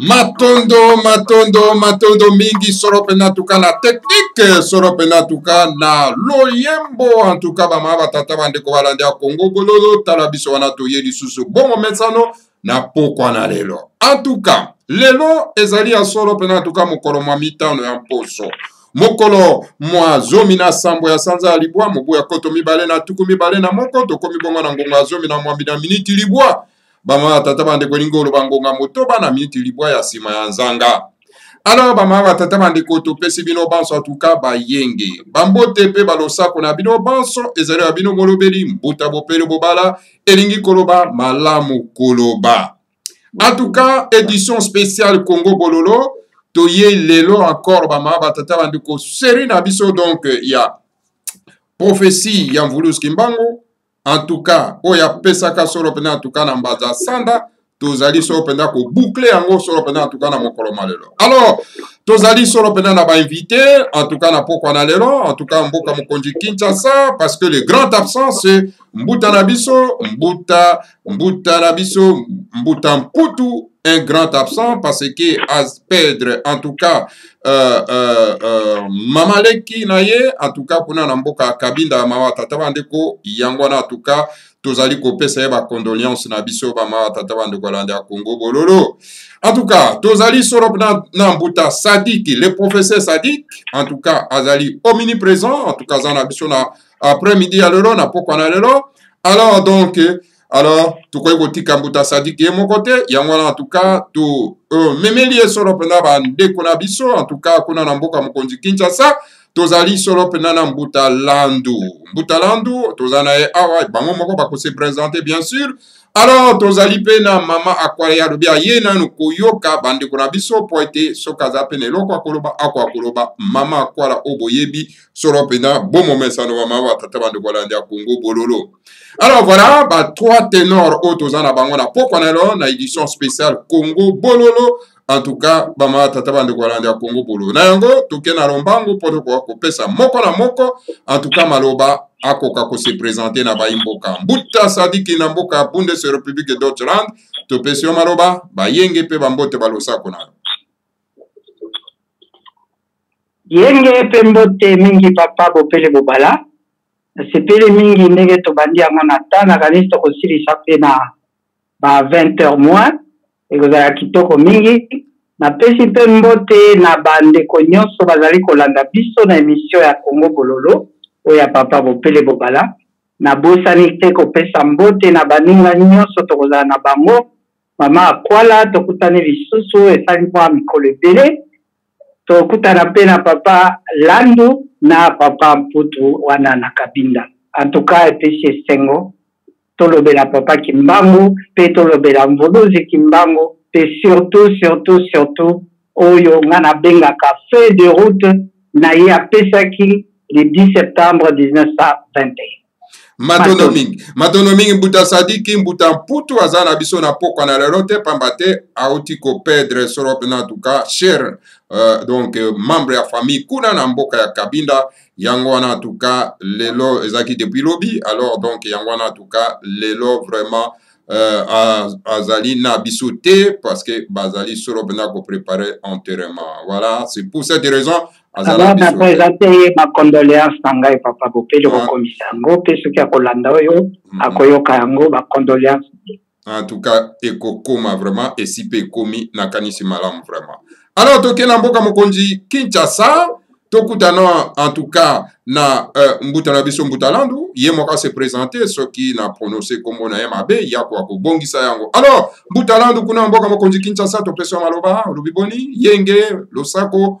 matondo matondo matondo mingi solo mpena tuka na teknike solo mpena tuka na loyembo antuka bamama batata bandeko balandi ya kongo bololo tala biso wana toye lisusu bongo mesano na pokwa na lelo antuka lelo ezali ya solo mpena antuka mokolo mwa mitano ya mposo mokolo mwa zomi na sambo ya sanza ya libwa mobu ya koto mibale na tuku mibale na moko tokomi bongo na ngonga ya zomi na mwambi na miniti libwa bamama batata bandeko elingi oloba ngonga motoba na miniti libwa ya nsima ya nzanga alors bamama batata bandeko topesi bino banso atuka bayenge bambote mpe balosako na bino banso ezali ya bino molobeli mbuta bopele bobala elingi koloba malamu koloba en tout cas édition spéciale congo bololo toyei lelo encore bamama batata bandeko serie na biso donc ya prophétie ya mvulus kimbangu en tout cas oyo apesaka solo mpenza en tout cas na mbaza sanda tozali solo mpenza kobukle yango solo mpenza en tout cas na mokolo ma lelo alors tozali solo mpenza na bainvité en tout cas na pokwa na lelo en tout cas mboka mokonzi kinshasa parce que le grand absent c'est mbuta na biso mbuta Mbuta na biso Mbuta Mputu un grand absent parce que as perdre en tout cas euh, euh, euh, mama leki na ye en tout cas kuna na mboka kabinda ya mawa tata bandeko yango wana en tout cas tozali kopesa ye bacondoléance na biso bamawa tata bandeko alanda ya congo bololo en tout cas tozali solo na, na mbuta sadiki le professeur sadiki en tout cas azali omniprésent en tout cas aza na biso na après midi ya lelo na pokwa na lelo alors donc alors tokoki kotika mbuta sadiki ye moko te yango wana antuka tomemeli euh, ye solo mpenza bandeko na biso antuka kuna na mboka mokonzi kinshasa tozali solo mpenza na mbuta landu mbuta landu toza na ye awa bango moko bakose presente bien sûr alors tozali mpe na mama akwale ya lobi aye nanu koyoka bandeko na biso mpo ete soki aza mpe na eloko akoloba ako akoloba mama akwala oyo boyebi solo mpenza bon momesano ba mama batata bandeko balandi ya congo bololo alors voilà ba trois ténor oyo toza na bango na pokwa na lelo na édition spéciale congo bololo en tout cas bamama tata bandeko balandi ya congo bololo na yango toke na lombango mpo tokoka kopesa moko na moko en tout cas maloba akoka kose présente na bayi mboka mbuta sadiki na mboka bundes république deutschland topesi yo maloba bayenge mpe bambote balosako na yo Yenge pe mbote mingi papa bopele bobala nasepeli mingi ndenge tobandi yango na temps nakanisi tokosilisa pe na ba 20 heures moins ekozala kitoko mingi napesi mpe mbote na ba ndeko nionso bazali kolanda biso na emission ya Congo bololo oyo ya papa bopele bobala nabosani te kopesa mbote na baninga nionso tokozala na bango maman akwala tokutani lisusu esali mua mikolo ebele Tokutana pe na papa Landu na papa Mputu wana na Cabinda. En tout cas epesi esengo tolobela papa Kimbangu pe tolobela Mvuluzi Kimbangu pe surtout surtout surtout oyo nga nabengaka feuille de route naye apesaki le 10 septembre 1921. matondo mingi matondo mingi mbuta sadiki mbuta mputu aza na biso na pokwa na lelo te pamba te auti kopedre sorope na tuka cher uh, donc euh, membre ya famille kuna na mboka ya kabinda yango wana tuka lelo ezalaki depuis lobi alors donc yango wana tuka lelo vraiment uh, azali na biso te parce que bazali solo mpena koprepare enterrement voilà c'est pour cette raison azala biso te eza te ye ba condoléances na ngai papa bopeli ah. okomisa yango mpe soki akolanda oyo mm-hmm. akoyoka yango ba condoléances en tout cas ekokoma vraiment esi mpe ekomi nakanisi malamu vraiment alors tokei na mboka mokonzi kinshasa tokutana en tout cas na euh, mbuta na biso mbuta landu ye moko ase présente soki na prononce nkombo na ye mabe yako akobongisa yango alors mbuta landu kuna mboka mokonzi kinshasa topesa maloba olobi boni yenge losako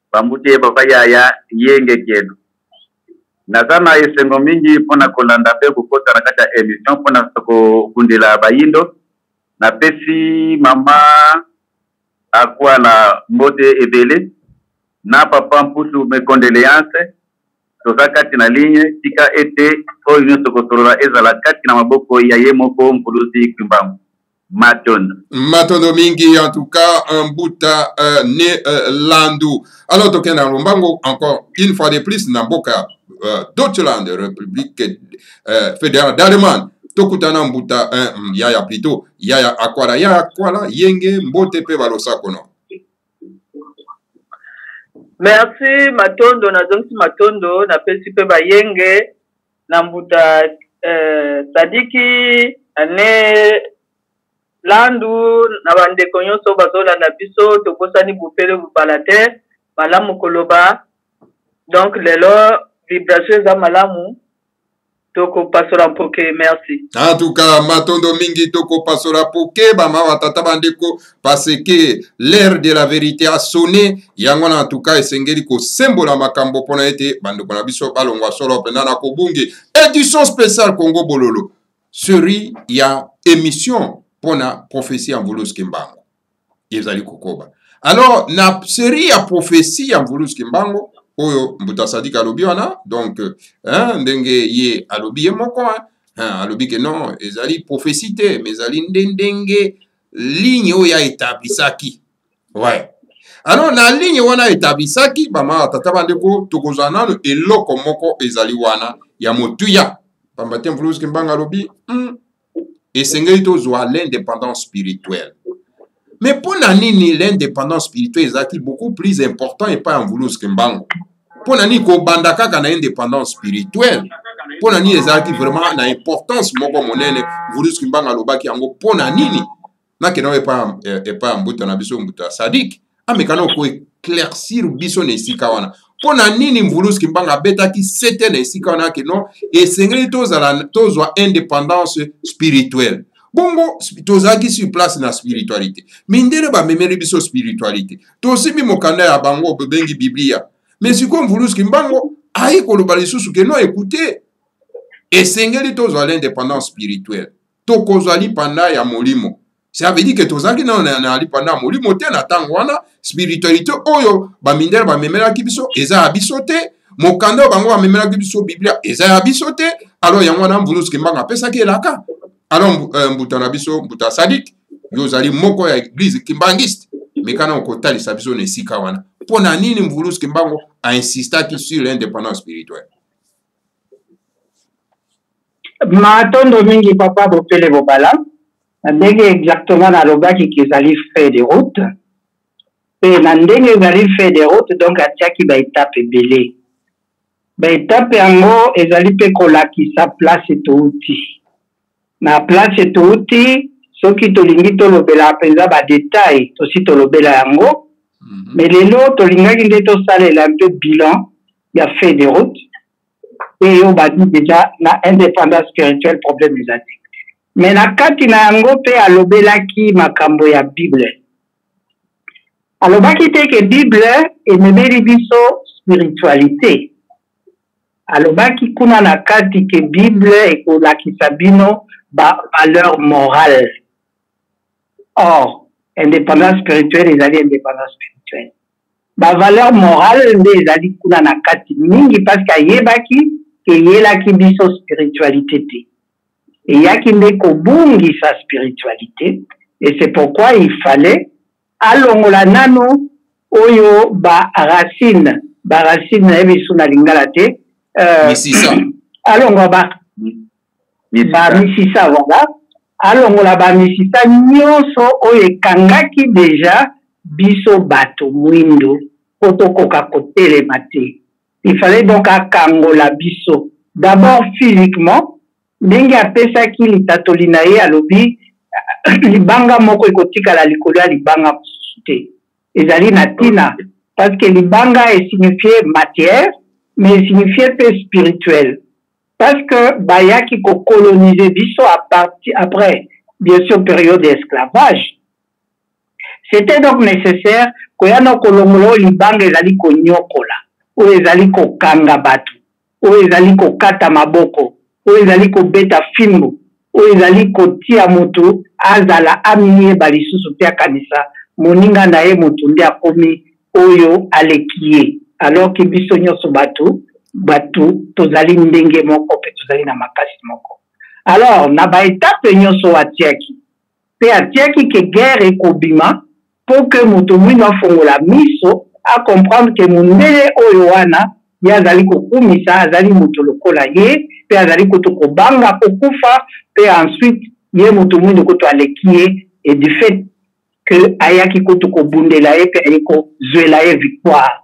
Bambute papa yaya yenge kiedo. Naza na esengo mingi mpo na kolanda mpe kokota na kati ya emission mpo na kobundela bayindo. Napesi mama Akwala mbote ebele na papa Mputu mes condoleances. Toza kati na ligne, tika ete oyo nyonso kosolola ezala kati na maboko ya ye moko Mvuluzi Kimbangu. matondo matondo mingi en tout cas un buta euh, ne euh, landu alors tokende na lombango encore une fois de plus na mboka euh, deutschland république euh, fédérale d'allemagne tokutana mbuta euh, yaya plutôt yaya akwala yaya akwala yenge mbote mpe balosako no merci matondo nazongisi matondo napesi mpe bayenge na mbuta eh, sadiki ne landu na bandeko nyonso bazolanda biso tokosani bopele bobala te malamu koloba donc lelo vibration eza malamu tokopasola mpoke merci en tout cas matondo mingi tokopasola mpoke bamama tata bandeko parce que l'heure de la vérité a sonne yango wana en tout cas esengeli kosembola makambo mpo na ete bandeko na biso balongwa solo mpenza na kobungi édition spéciale congo bololo seri ya émission mpo na prophétie ya mvulus kimbango ezali kokoba alors na seri ya prophétie ya mvulus kimbango oyo mbuta sadika alobi wana donc hein, ndenge ye alobi ye moko hein, alobi ke non ezali prophétie te mais ezali nde ndenge ligne oyo ya etablisaki ouais alors na ligne wana etablisaki bamama tata bandeko tokozala nano eloko moko ezali wana ya motuya pamba te mvuluzi kimbanga alobi mm, esengeli tozwa l'indépendance spirituelle mais mpo na nini l'indépendance spirituelle ezalaki beaucoup plus important epai ya mvuluzi kimbangu mpo na nini kobanda kaka na indépendance spirituelle mpo na nini ezalaki vraiment na importance moko monene mvulus kimbanga alobaki yango mpo na nini nakenda oyo epai ya mbuta na biso mbuta ya sadike amekana ko eclaircir biso na esika wana mpo na nini mvulus kimbanga abetaki sete na esika wana akeno esengeli tozala tozwa indépendance spirituelle bongo tozalaki sur place na spiritualité mindele bamemeli biso spiritualité tosimbi mokanda ya bango bobengi biblia me sikoyo mvuluski mbango ayi koloba lisusu ke no ekute esengeli tozwa l'indépendance spirituelle tokozwa lipanda ya molimo ça veut dire ke tozalaki nano na, na lipanda ya molimo te na ntango wana spiritualité oyo bamindele bamemelaki biso eza ya biso te mokanda oyo bango bamemelaki biso biblia eza ya biso te alors yango wana mvulus kimbanga apesaki elaka alors euh, mbuta na biso mbuta sadik yo ozali moko ya eglise kimbangiste mekana okotalisa biso na esika wana mpo na nini mvulus kimbango ainsistaki sur l'indépendance spirituelle matondo mingi papa bopele bobala ndenge exactement nalobaki kezali frais de route mpe na ndenge ezali fait de route donc atiaki baetape ebele baetape yango ezali mpe kolakisa place touti na place touti soki tolingi tolobela mpenza badetail tosi tolobela yango mhm. me lelo tolingaki nde tosalela mpe bilan ya fait de route mpe yo badi deja na indépendance spirituelle problème eza te me na kati na yango mpe alobelaki makambo ya bible alobaki te ke bible ememeli biso spiritualite alobaki kuna na kati ke bible ekolakisa bino ba valeur morale or indépendance spirituelle ezali indépendance spirituelle ba valeur morale nde ezali kuna na kati mingi parce que ayebaki eyelaki biso spiritualite te eyaki nde kobungisa spiritualite et c'est pourquoi il fallait alongola nanu oyo ba racine ba racine nayebi lisusu na lingala te euh, misisa alongola ba ba misisa voilà alongola ba misisa nyonso oyo ekangaki deja biso bato mwindo mpo tokoka kotelema te il fallait donc akangola biso d'abord physiquement ndenge apesaki litatoli na ye alobi libanga moko ekotikala likolo ya libanga mosusu te ezali na ntina parce que libanga esignifie matière mais esignifie mpe spirituel parce que bayaki kokolonise biso aparti après bien sûr période ya esclavage C'etait donc necessaire koya nao kolongola oyo libanga ezali konyokola, oyo ezali kokanga batu, oyo ezali kokata maboko, oyo ezali kobeta fimbu, oyo ezali kotia mutu azala amiyeba lisusu te akanisa moninga na ye mutu nde akomi oyo aleki ye alors que biso nionso batu batu tozali ndenge moko pe tozali na makasi moko. Alors na ba etapes nionso oyo atiaki Pe atiaki que guerre ekobima pour que moto muindu afongola miso, a comprendre que mundele oyo wana ye azali kokumisa azali moto lokola ye pe azali kutu kobanga kokufa pe ensuite ye moto muindu kutu aleki ye et du fait que ayaki kutu kobundela ye pe aye kozuela ye victoire.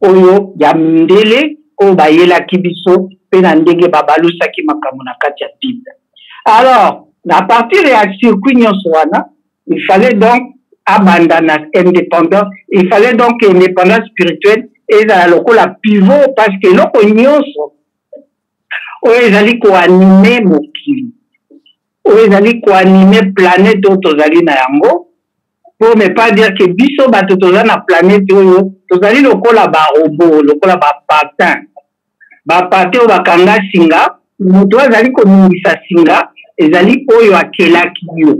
oyo ya mindele oyo bayelaki biso mpe na ndenge babalusaki makambo na kati ya Bible. Alors, na partir ya circuit nyonso wana, il fallait donc abanda na indépendance, il fallait donc que indépendance spirituelle ezala lokola pivot parce que eloko nyonso oyo ezali koanime mokili, oyo ezali koanime planète oyo tozali na yango, pour ne pas dire que biso bato toza na planète oyo tozali lokola ba robot lokola ba patin ba patin oyo bakanga singa moto oyo azali koningisa singa ezali oyo akelaki yo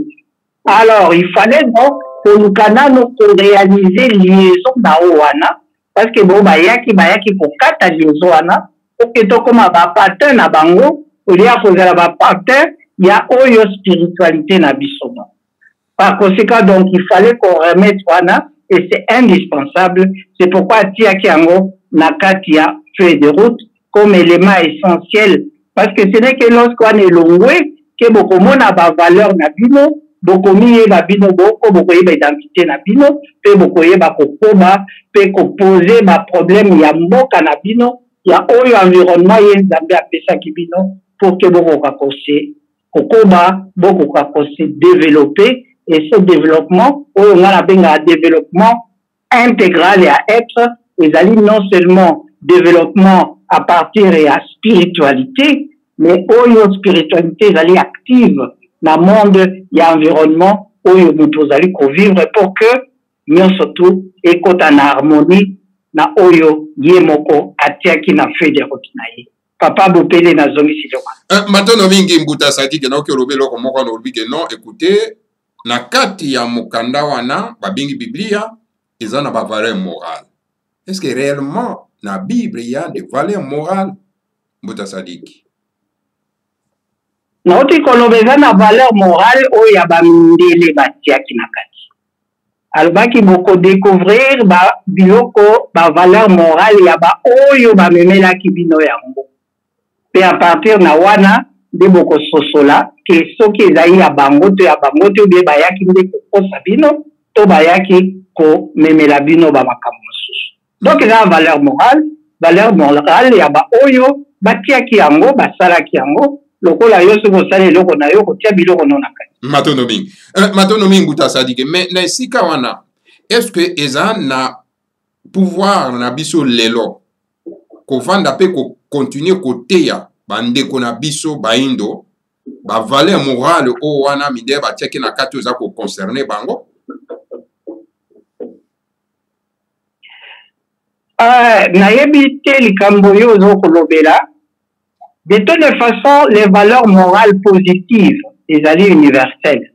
alors il fallait donc koluka nano korealize liaison na oyo wana parce que bo bayaki bayaki kokata liaison wana oke tokoma ba patin na bango olia kozala ba patin ya oyo spiritualité na biso donc Par conséquent, donc, il fallait qu'on remette wana et c'est indispensable. C'est pourquoi atiaki yango na kati ya feuille de route comme élément essentiel parce que ce n'est que lorsque wana elongwe ke bokomona bavaleur na bino bokomiyeba bino boko bokoyeba identité na bino mpe bokoyeba kokoba mpe kopose baproblème ya mboka na bino ya oyo environnement ye nzambe apesaki bino mpo ke bokoka kose kokoba bokoka kose develope et ce développement oyo ngai nabengaka développement intégral ya être ezali non seulement développement à partir ya spiritualité mais oyo spiritualité ezali active na monde ya environnement oyo moto ozali kovivre pour que nyonso tu ekota na harmonie na oyo ye moko atiaki na feuille de route na ye papa bopele nazongisi liwa eh, matono mingi mbuta sadike naoki olobi eloko moko wana olobi ke non ekoute na kati ya mokanda wana babengi biblia eza na bavaleur morale est ce que réellement na bible ya de valeur morale mbuta sadike nauti koloba eza na valeur morale oyo ya bamindele batiaki na kati alobaki boko decouvrir ba biloko ba valeur morale ya ba oyo bamemelaki bino yango pe à partir na wana nde bokososola ke soki ezali ya bango to ya bango te obie bayaki nde kokosa bino to bayaki komemela bino bamakambo mosusu donc eza na valeur morale valeur morale ya baoyo batiaki yango basalaki yango lokola yo soki osali eloko na yo kotia biloko no na kati matondo mingi eh, matondo mingi buta asadike me na esika wana est ce que eza na pouvoir na biso lelo kovanda mpe kokontinue koteya bandeko na biso baindo bavaleur morale oyo wana midele batiaki na kati oyo eza koconcerne bango Uh, nayebi te likambo yo ozo kolobela de toute les façons les valeurs morales positives ezali universelle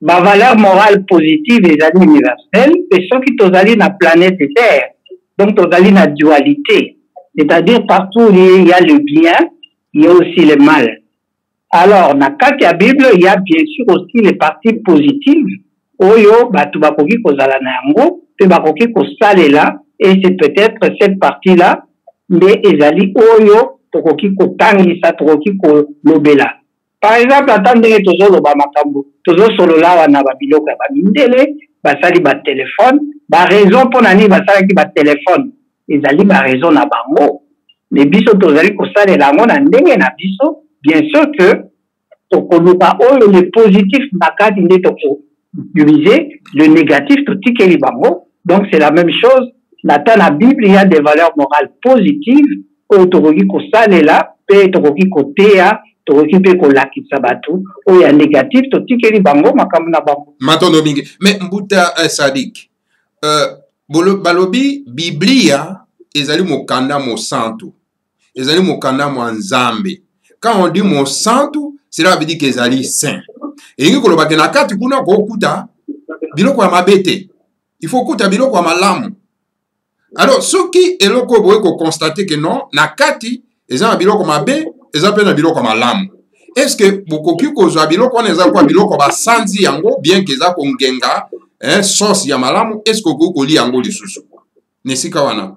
bavaleur morale positive ezali universelle mpe soki tozali na planète terre donc tozali na dualité c'est-à-dire partout il y a le bien il y a aussi le mal Alors, na kati ya Bible, il y a bien sûr aussi les parties positives, oyo batu bakoki kozala na yango, pe bakoki kosalela, et c'est peut-être cette partie-là, nde ezali oyo tokoki kotangisa, tokoki kolobela. Par exemple, ata ndenge tozoloba makambo, tozosolola awa na babiloko ya bamindele, basali ba telefone, ba raison mpo na nini basalaki ba telefone, ezali ba raison na bango me biso tozali kosalela yango na ndenge na biso bien sûr que tokoluka oyo le positif makasi nde tokoutilize le négatif totikeli bango donc c'est la même chose na ta na bible ya des valeurs morales positives oyo tokoki kosalela mpe tokoki koteya tokoki mpe kolakisa bato oyo ya négatif totikeli bango makambo na bango matondo mingi me mbuta eh, sadike euh, balobi biblia ezali mokanda mosantu ezali mokanda mwa nzambe quand on dit mosantu cela veut dire qu'ezali saint elingi koloba ke na kati kuna kokuta biloko ya mabe te il faut okuta biloko ya malamu alors soki eloko oyo boye koconstate ke non na kati eza na biloko mabe eza mpe na biloko malamu estce bokoki kozwa biloko wana eza kwa biloko basanzi yango bien ke eza kongenga eh, sauce ya malamu estce okoki kolia yango lisusu na esika wana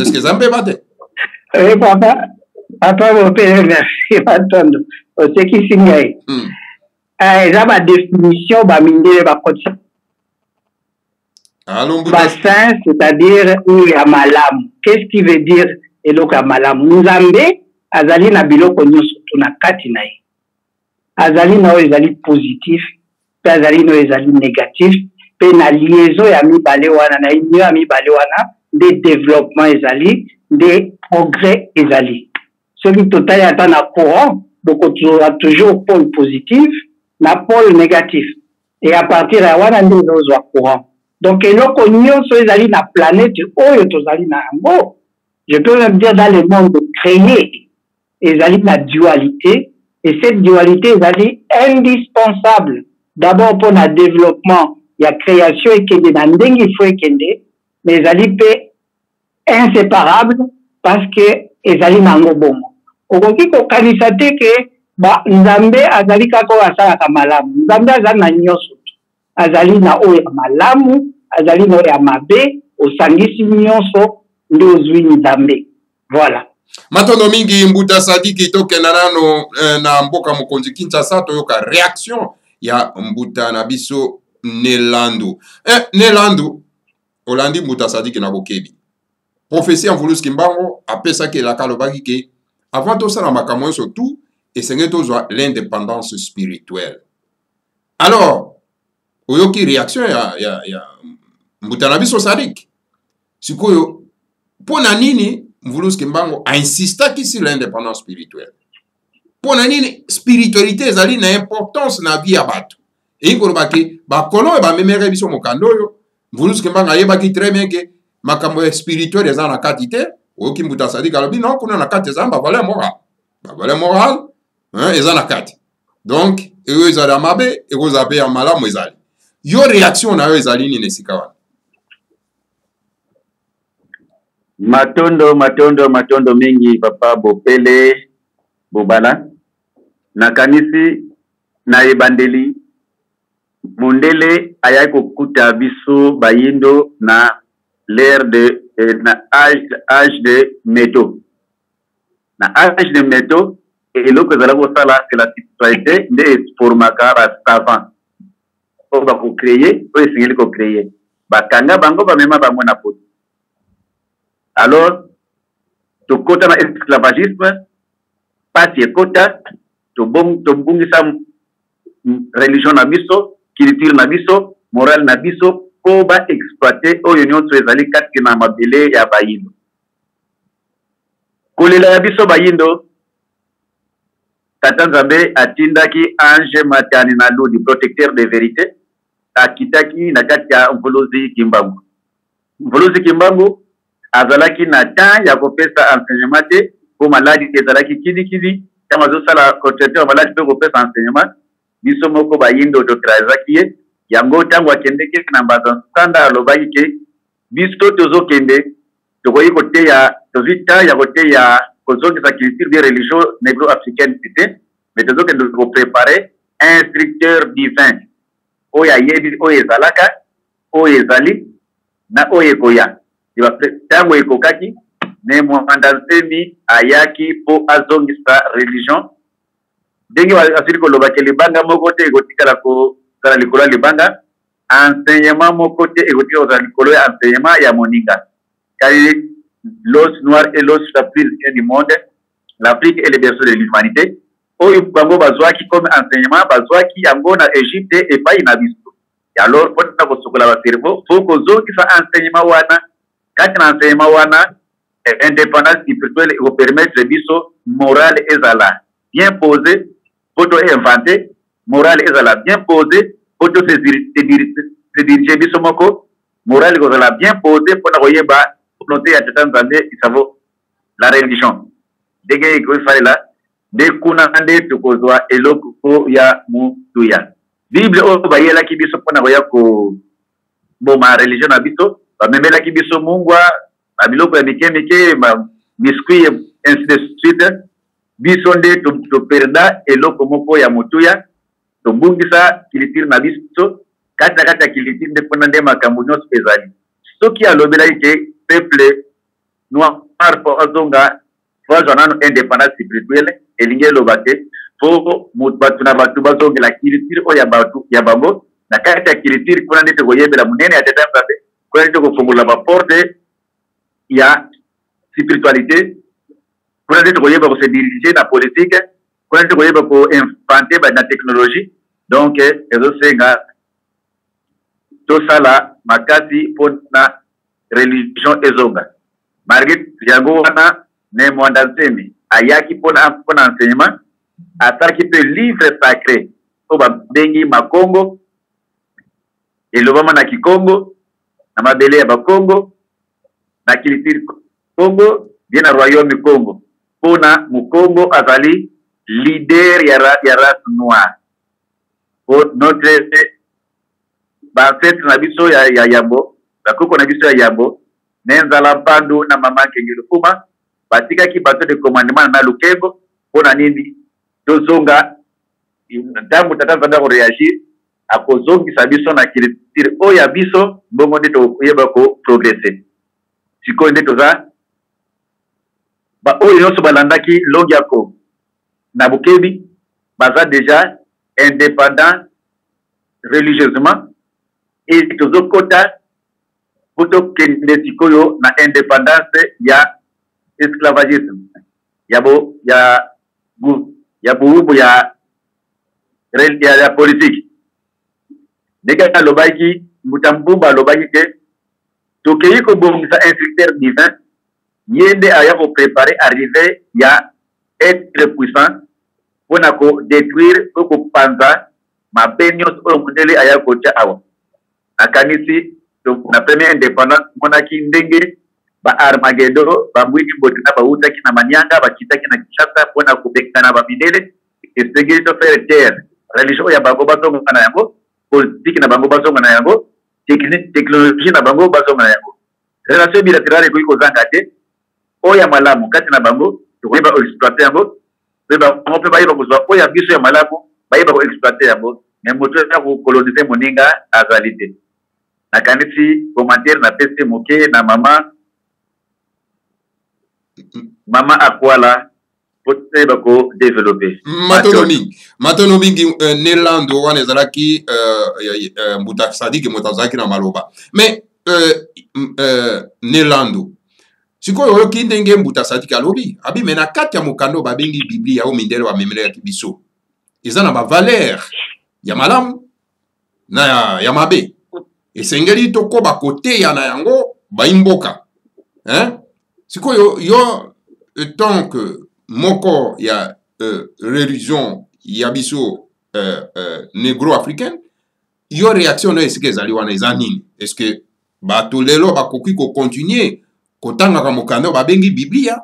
estce eza mbeba te eh, papa papa bopele merci batondo osekisi ngai hmm. eh, eza badefinition bamindele bakotisa basin c'est-à-dire oyo ya malamu qu'est-ce qui veut dire eloko ya malamu nzambe azali na biloko nyonso to na kati na ye azali na oyo ezali positif mpe azali na oyo ezali négatif mpe na liaison ya mibale wana na union ya mibale wana nde développement ezali nde progrès ezali soki totali ata na courant bokozwa toujours pole positive na pole négatif e à partir ya wana nde ozozwa courant donc eloko nyonso ezali na planète oyo tozali na yango je peux même dire dans le monde créé ezali na dualité et cette dualité ezali indispensable d'abord mpo na développement ya création ekende na ndenge ifo ekende mais ezali mpe inseparable parce que ezali na yango bongo okoki kokanisa te ke ba nzambe azali kaka oyo asalaka malamu nzambe azali na nyonso azali na oyo ya malamu azali na oyo ya mabe osangisi nyonso nde ozwi nzambe voilà matondo mingi mbuta sadiki tokenda nano eh, na mboka mokonzi kinshasa toyoka reaction ya mbuta na biso nelandu eh, nelandu olandi mbuta sadiki na bokebi profesi ya mvulusi kimbango apesaki elaka alobaki ke avant tosala makambo nyonso tout esengeli tozwa l'independance spirituelle alors oyoki réaction ya, ya, ya mbuta na biso sadiki sikoyo mpo na nini mvulusi kimbango ainsistaki sur l'independance spirituelle mpo na nini spiritualité ezali na importance na vie ya bato eyi koloba ke bakolon bamemeraki biso mokanda oyo mvuluzi kembanga ayebaki très bien ke makambo ya spirituel eza na kati te oyoki mbuta sadiki alobi non kuna na kati eza bavaleur moral bavaleur moral eza na kati donc eyo ezali ya mabe ekozala mpe ya malamu ezali yo réaction na yo ezali nini esika wana matondo matondo matondo mingi papa bopele bobala nakanisi na ebandeli Mondele ayaki kokuta biso bayindo na l'ère de eh, na age, age de meto na age de meto eloko ezalaki kosala c'est la spiritualité nde eformaka ba savant oyo bakocreye oyo esengeli kocreye bakanga bango bamema bango na poto alors tokota na esclavagisme pasi ekota tobungisa religion na biso culture na biso morale na biso mpo baexploite oyo nyonso ezali kati na mabele ya bayindo kolela ya biso bayindo tata nzambe atindaki ange matani na ludi protecteur de verité akitaki na kati ya mvuluzi kimbangu mvuluzi kimbangu Azalaki na temps ya kopesa enseignement te po malade ezalaki kili kili tango azo sala ko traiter ba malade pe kopesa enseignement biso moko ba yindo to trahisaki ye yango tango akendeki na mbanza nsanda alobaki ke biso tozo kende tokoki koteya tozui temps ya koteya kozongisa culture de religion negro africaine te mais tozo kende ko preparer instructeur divin oyo ayebi oyo ezalaka oyo ezali na oyo ekoya ntango ekokaki me mwanda nsemi ayaki mpo azongisa religion ndenge asili koloba ke libanga moko te ekotikala kozala likolo ya libanga enseignement moko te ekotikala kozala likolo ya enseignement ya moninga kali l'os noir et l'os la plus ancien du monde l'afrique et le berceau de l'humanité oyo bango bazwaki comme enseignement bazwaki yango na egypte epai na biso alors mpo na kosokola baservo fo kozongisa enseignement wana kati na enseignement wana eh, indépendance spirituelle ekopermettre biso morale ezala bien pose mpo to invente morale ezala bien pose mpo to se dirige biso moko morale ekozala bien pose mpo na koyeba volonté ya tata nzambe isavo la religion ndenge ekoki falela nde kuna nde tokozwa eloko ya motuya bible oyo bayelaki biso mpo na koya koboma religio na biso bamemelaki biso mungwa babiloko ya mike mike biscuit ainsi de suite biso nde toperda eloko moko ya motuya tobungisa kilitire na biso kati na kati ya kilitire nde kuna nde makambo nyonso ezali soki alobelaki te peuple noir po azonga bazwa nano independance spirituelle elingi eloba te po bato na bato bazongela culture oyo ya bato ya bango na kati ya culture kuna nde tokoyebela monene ya tata ya nzambe kuna nde tokofongola baporte ya spiritualité kuna nde tokoyeba kose dirige na politique kuna nde tokoyeba koinvente na technologie donc ezosenga tosala makasi mpo na religion ezonga malgré yango wana me mwanda nsemi ayaki mpona mpona enseignement asalaki mpe livre sacré oyo babengi makongo elobama na kikongo na mabele ya bakongo na culture kongo bie na royaume kongo mpona mokongo azali leader ya, ya race noire po notre bansete na biso ya, ya yambo bakoko na biso ya yambo ne nzala mpandu na mama nkenge lukuma batikaki bato de commandement na lukembo mpo na nini tozonga ntango tata nzambe akoreagir akozongisa biso na culture oyo ya biso mbongo nde toyeba koprogrese sikoyo nde toza baoyo nyonso balandaki longi ya kongo Na bokebi, baza dejà independant religieusement et tozo kota po to kende sikoyo na independance ya esclavagisme ya bo ya ya bowumbu ya ya politique. Ndenge alobaki, Mbuta Mbumba alobaki que tokeyi ko bongisa instructeur divin ye nde aya ko preparer arrivee ya etre puissant mpo na ko detruire mpe kopanza mabe nionso oyo mundele aya kotia awa. Nakanisi na premier independance tomonaki ndenge ba Armagedo, ba Mbuyi Kimbote na bawutaki na Manianga bakitaki na Kinshasa mpo na kobengana ba mindele esengeli to faire taire religion oyo ya bango bazonga na yango, politique na bango bazonga na yango, technologie na bango bazonga na yango. Relation bilaterale ekoki kozanga te oyo ya malamu kati na bango, tokoki ba exploiter yango pe bango pe bayeba kozwa oyo ya biso ya malamu, bayeba ko exploiter yango mais moto ya ko coloniser moninga azali te. Nakanisi commentaire napesi moke na mama mama Akuala boyeba ko develope matono mingi matono mingi euh, nelando wana ezalaki euh, euh, mbuta sadiki moto azalaki na maloba mais nelando sikoyo oyoki ndenge mbuta sadiki alobi abi me na kati ya mokanda oyo babengi biblia oyo mindele bamemelaki biso eza na bavalere ya malamu na ya, ya mabe esengeli tokoba koteya na yango baimboka eh? sikoyo yo tant que moko ya uh, religion ya biso uh, uh, negro africaine yo réaction no esika ezali wana eza nini est ce que bato lelo bakoki kocontinue kotangaka mokanda oyo babengi biblia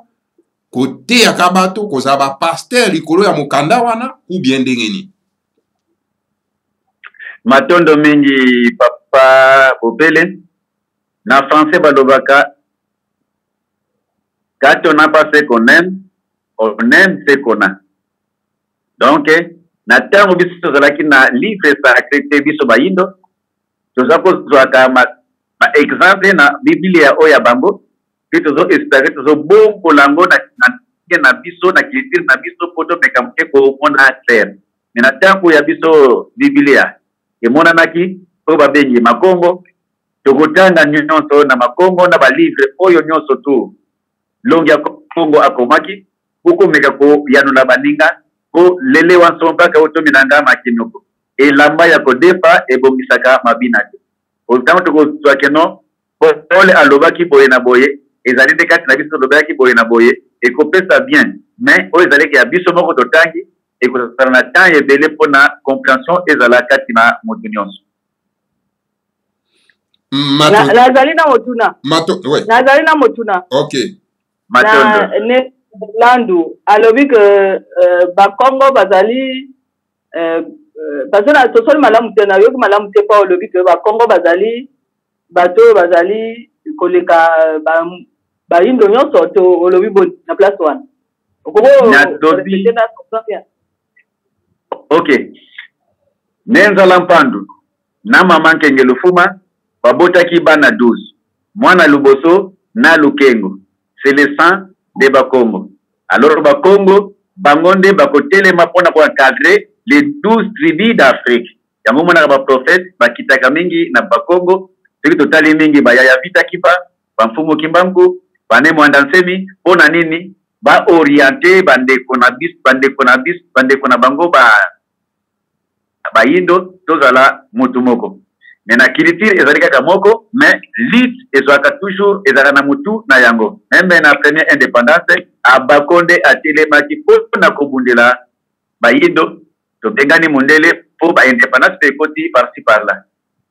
koteyaka bato kozala bapaster likolo ya mokanda wana ou bien ndenge nini matondo mingi papa bobele na français balobaka quand on n'a pas ce qu'on aime on aime ce qu'on a donc na ntango biso tozalaki na livre sacré te biso bayindo toza kozwaka baexemple na biblia oyo ya bango mpe tozo espere tozo bongola yango na ndenge na biso na culture na biso mpo tomeka moke komona claire me na ntango ya biso bibilia emonanaki oyo babengi makongo tokotanga nyonso na makongo na balivre oyo nyonso tu longi ya kongo akomaki bokomeka koyanola baninga mpo lele wanso mpaka otominanga makinoko elamba ya kodefa ebongisaka mabina te ntango tokozwa keno Pole alobaki boye na boye, ezali nde kati na biso tolobelaki boye na boye, ekopesa bien, mais oyo ezaleke ya biso moko totangi, ekozala na temps ebele mpo na comprehension ezala kati na moto nionso. Mato... Na, nazali na motuna Mato... ouais. nazali na motuna ok Matondo. na landu alobi ke euh, bakongo bazali euh, euh, parce que tosoli malamu te nayoki malamu te mpo olobi ke bakongo bazali bato oyo bazali koleka bayindo nyonso to olobi boni na place wana ok ne nzala mpandu na mama nkenge lufuma babotaki bana 12 mwana liboso na lukengo c'est le sang de bakongo alors bakongo bango nde bakotelema mpo na koencadre les 12 tribus d'afrique yango omonaka baprofete bakitaka mingi na bakongo soki totali mingi bayaya vita kimba bamfumu kimbangu bane mwanda nsemi mpo na nini baoriente bandeko na biso bandeko na biso bandeko na bango ba bayindo tozala motu moko me na culture ezali kaka moko me lite ezwaka toujours ezalaka na motu na yango meme na première indépendance abako nde atelemaki mpo na kobundela bayindo tobengani mundele po ba independance pe ekoti par ci par là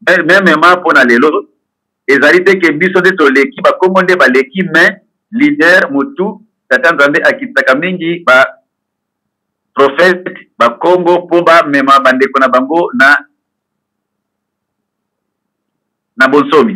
mais memement pona lelo ezali te ke biso nde toleki ba kongo nde baleki mais leader mutu tata nzambe akitisaka mingi ba prophète ba kongo po ba mema ba ndeko na bango na na bonsomi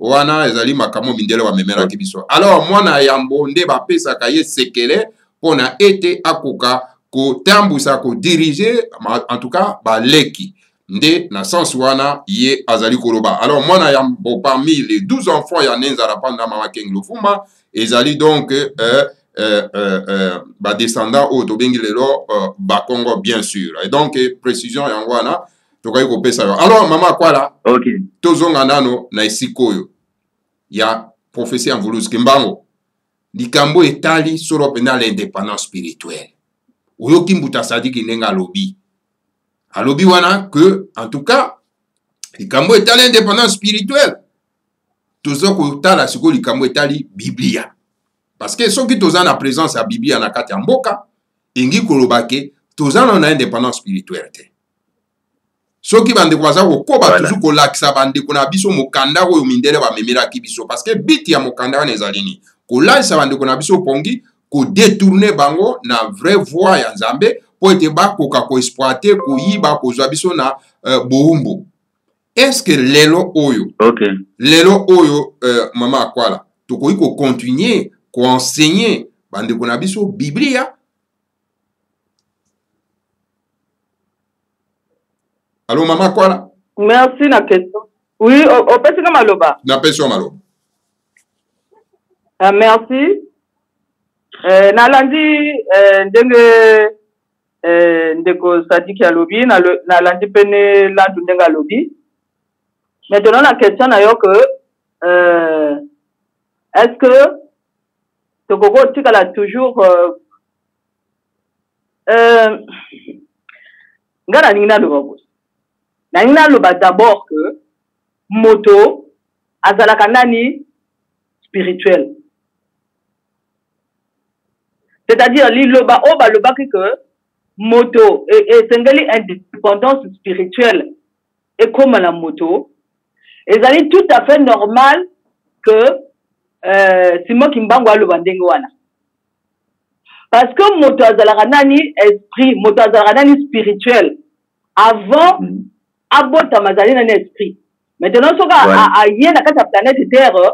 wana ezali makambo mindele bamemelaki biso alors mwana ya yambo nde bapesaka ye sekele mpo na ete akoka kotambwisa kodirige en tout cas baleki nde na sens wana ye azali koloba alors mwana ya mbo parmi les 12 enfants ya nenzala panda mama kenge lofumba ezali donc euh, euh, euh, euh, badescendant oyo tobengi lelo euh, bakongo bien sûr et donc euh, précision yango wana tokoki kopesa yo alors mama akwala okay. tozonga nano na esika oyo ya profesi ya mvuluzi kimbango likambo etali solo mpenza la indépendance spirituelle oyoki mbuta sadiki ndenge alobi alobi wana que en tout cas likambo etali indépendance spirituelle toza kotala sikoyo likambo etali biblia parce que soki toza na présence ya biblia na kati ya mboka engi koloba ke toza na na indépendance spirituelle te soki bandeko baza kokoba voilà. tuzu kolakisa bandeko na biso mokanda oyo mindele bamemelaki biso parce que bit ya mokanda wana ezali nini kolalisa bandeko na biso pongi kodetourne bango na vrai voie ya nzambe mpo ete bakoka koexploite koyiba kozwa biso na uh, boumbu eske lelo oyo okay. lelo oyo uh, mama akwala tokoki kocontinue koenseigne bandeko na biso biblia alo mama kwala merci na question oui opesi nga maloba napesi yo maloba uh, merci uh, nalandi uh, ndenge uh, ndeko sadiki alobi nalandi mpe ne landu ndenge alobi maintenant na question na yo ke uh, est ce que tokoki kotikala toujours euh, euh, ngai nalingi naloba boye nalingi naloba d'abord que moto azalaka nani spirituel c'est-à-dire liloba oyo balobaki que moto e, esengeli indépendance spirituelle ekoma na moto ezali tout à fait normal que euh, simon kimbangu aloba ndenge wana parce que moto azalaka nani esprit moto azalaka nani spirituel avant mm -hmm. abotama azali nani esprit maintenant soki aye na kati ya planète terre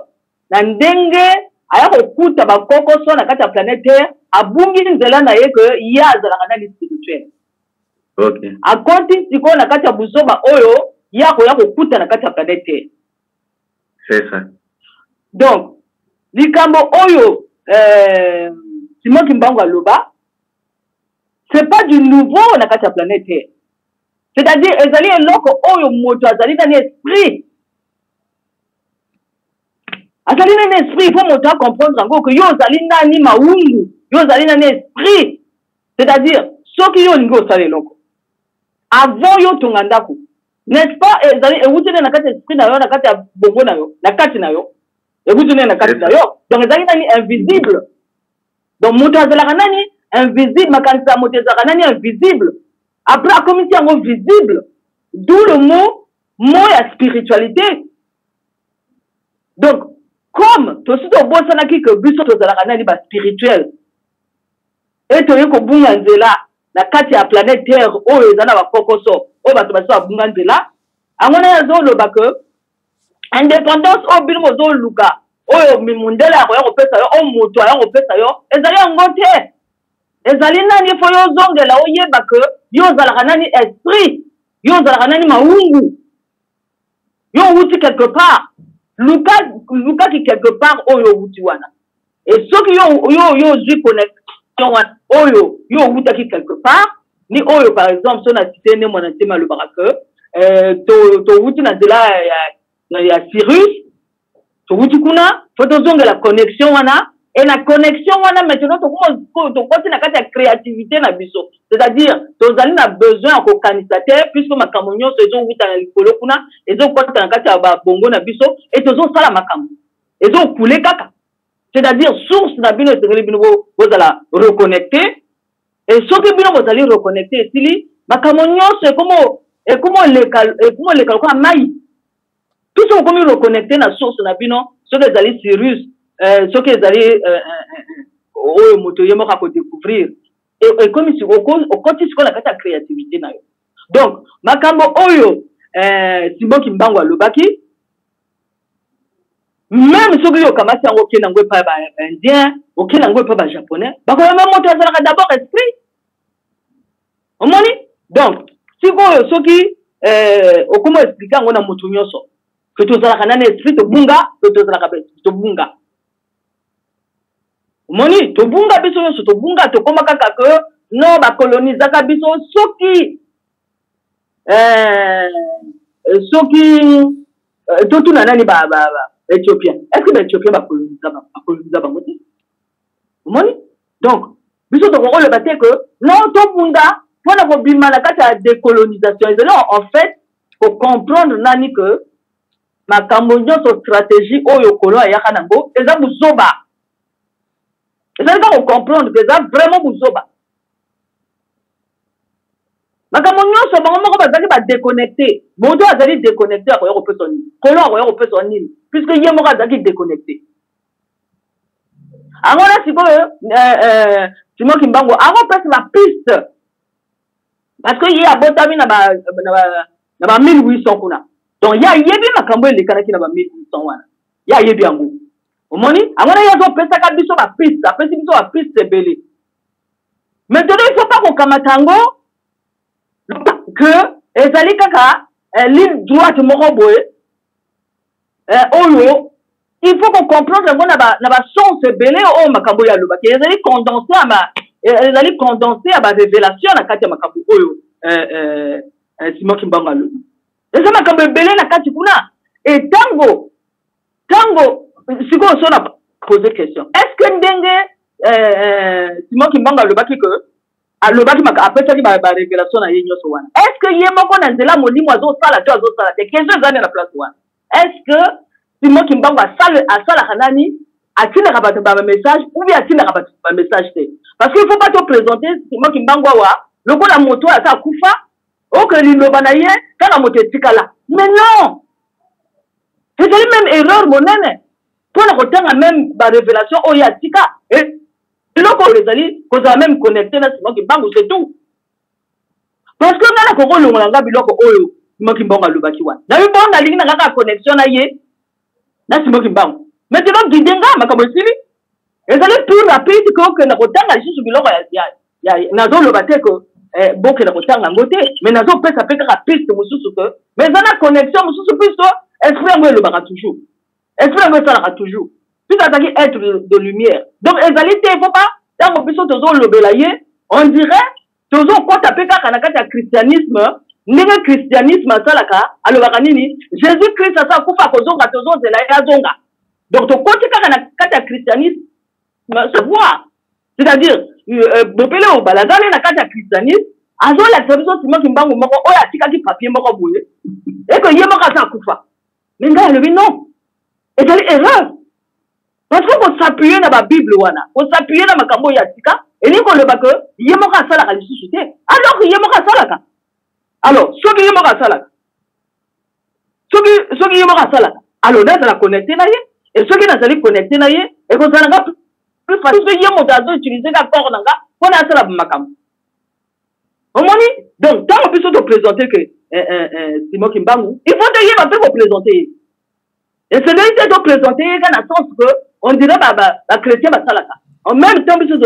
na ndenge aya kokuta bakokoso na kati ya planète terre abungi nzela na ye ke ye azalaka nani spirituel okay. akoti sikoyo na kati ya buzoba oyo ye akoya kokuta na kati ya planète te c'est ça donc likambo oyo euh, simon kimbangu aloba c'est pas du nouveau na kati ya planète te c'est-à-dire ezali eloko oyo moto azali na esprit azali na esprit il faut moto acomprendre yango ke yo ozali nani mawungu yo ozali na esprit c'est à dire soki yo olingi osala eloko avant yo otonga ndako n'est-ce pas ezali ewuti nde na kati ya esprit na yo na kati ya bongo na yo na kati na yo ewuti nde na kati na yo donc ezalaki nani invisible donc moto azalaka nani invisible makanisa ya moto ezalaka nani invisible après akomisi yango visible d'où le mot mot ya spiritualité donc comme tosi tobosanaki ke biso tozalaka nani baspirituel Ete oye kobunga nzela na kati ya planète Terre oyo eza na ba kokoso oyo bato basi babunga nzela. Yango naye azoloba que independance oyo bino bozoluka oyo mundele akoya kopesa yo oyo moto aya kopesa yo ezali yango te. Ezali nani il faut yo ozongela oyeba que yo ozalaka nani esprit yo ozalaka nani mawungu. yo owuti quelque part luka luka ki quelque part oyo owuti wana e soki yo yo yo ozwi connexion wana oyo yo owutaki quelque part ni oyo par exemple so na site nde mwana nsema alobaka que euh, towuti to na nzela ya, ya, ya sirus towuti kuna fo tozongela connexion wana e na connexion wana maintenant tokoti na kati ya créativité na biso c'est-à-dire tozali na besoin ya kokanisa te puisque makambo nyonso ezowuta na likolo kuna ezokota na kati ya babongo na biso e tozosala makambo ezokule kaka c'est-à-dire source na bino esengeli bino bozala reconnecte e soki bino bozali reconnecte esili makambo nyonso ekomo ekomoleka ekomoleka lokola mai tout soki okomi reconnecte na source na bino soki ezali sirus euh, soki ezali euh, euh, oyo moto ye moko akodecouvrir ekomi okoti sikoyo na kati ya créativité na yo donc makambo oyo simon kimbangu alobaki meme soki yo okamati yango okei nango epai ba indien okei nango epai ba japonais bakoyamba moto azalaka d'abord esprit omoni donc sikoyo soki eh, okoma explike yango na moto nyonso ke tozalaka nani esprit tobunga pe tozalaka tobunga omoni tobunga biso nyonso tobunga tokoma kaka ke no bakolonisaka biso soki eh, soki eh, totuna nani baethiopien ba, ba, est ce que baethiopien bakolonisa bango te omoni donc biso tokoki oloba te ke non tobunda mpo na kobima na kati ya decolonisation ezali en fait kocomprendre nani ke makambo nyonso stratégie oyo kolon ayaka nango eza buzoba ezali kaka kocomprendre ke eza vraiment buzoba makambo nyonso bango moko bazalaki badeconnecte moto azali deconnecte akoya kopesa nini kolon akoya kopesa nini puisque ye moko azalaki deconnecte yango na sikoyo eh, eh, simon kimbangu akopesa bapiste parce que ye abotami na ba 1800 kuna donc ye ayebi makambo elekanaki na ba 1800 wana ye ayebi yango omoni yango na ye azopesaka biso bapiste apesi biso bapiste ebele maintenant il faut pas kokamata yango que ezali kaka eh, ligne droite moko boye eh, oyo il faut ko comprendre yango na ba na ba sens ebele oyo oh, makambo oyo alobaki ezali condense ya ba eh, ezali condense ya ba révélation na kati ya makambo oyo eh, eh, eh, Simon Kimbangu alobi eza makambo ebele na kati kuna e tango tango sikoyo so na pose question est ce que ndenge eh, eh, Simon Kimbangu alobaki que alobaki maka apesaki ba, ba revelation na ye nyonso wana est ce que ye moko na nzela molimo azosala to azosala te question eza nde na place wana est ce que simon kimbangu asala asalaka nani atindaka bato ba message ou bien atindaka bato ba message te parce que il faut pas to présenter simon kimbangu awa lokola moto oyo aza akufa oke liloba na ye kaka moto etikala mais non ezali meme erreur monene mpo na kotanga meme ba revelation oyo atika eh, eloko oyo ezali kozala meme connecte na sima kimbangu c'est tout parce que ngai nakoki olongola ngai biloko oyo sima kimbangu alobaki wana nayebi bongo nalingi na kaka connexion na ye na sima kimbangu maintenant guide ngai makambo esili ezali plus rapide ke okenda kotanga lisusu biloko nazoloba te ke eh, bokenda kotanga yango te mais nazopesa mpe kaka piste mosusu ke mais eza na connexion mosusu puiso esprit yango elobaka toujours esprit yango esalaka toujours puisque azalaki être de lumière donc ezali te fo ba ntango biso tozolobela ye on dirait tozokɔta mpe kaka na kati ya christianisme ndenge christianisme asalaka alobaka nini jésus christ asa akufa akozonga tozozela ye azonga donc tokoti kaka na kati ya christianisme se voir c'est-à-dire euh, euh, bopele oyo balazale na kati ya christianisme azolakisa biso sima kimbangu moko oyo atikaki papier moko boye eke ye moko aza akufa me ngai alobi non ezali erreur parce que kosapuye na babible wana kosapuye na makambo oyo ya sika elingi koloba ke ye moko asalaka lisusu te alors ye moko asalaka alors soki ye moko asalaka soki soki ye moko asalaka alors nazala connecte na ye e soki nazali connecte na ye ekozala nga plus facile ye moto azo utilize nga corps na nga mpo na asala makambo omoni donc ntango biso topresente ke eh, eh, eh, simo kimbangu il faut toyeba mpe kopresente ye esengeli te topresente ye ka na sens ke on dirait bachrétien basalaka en même temps biso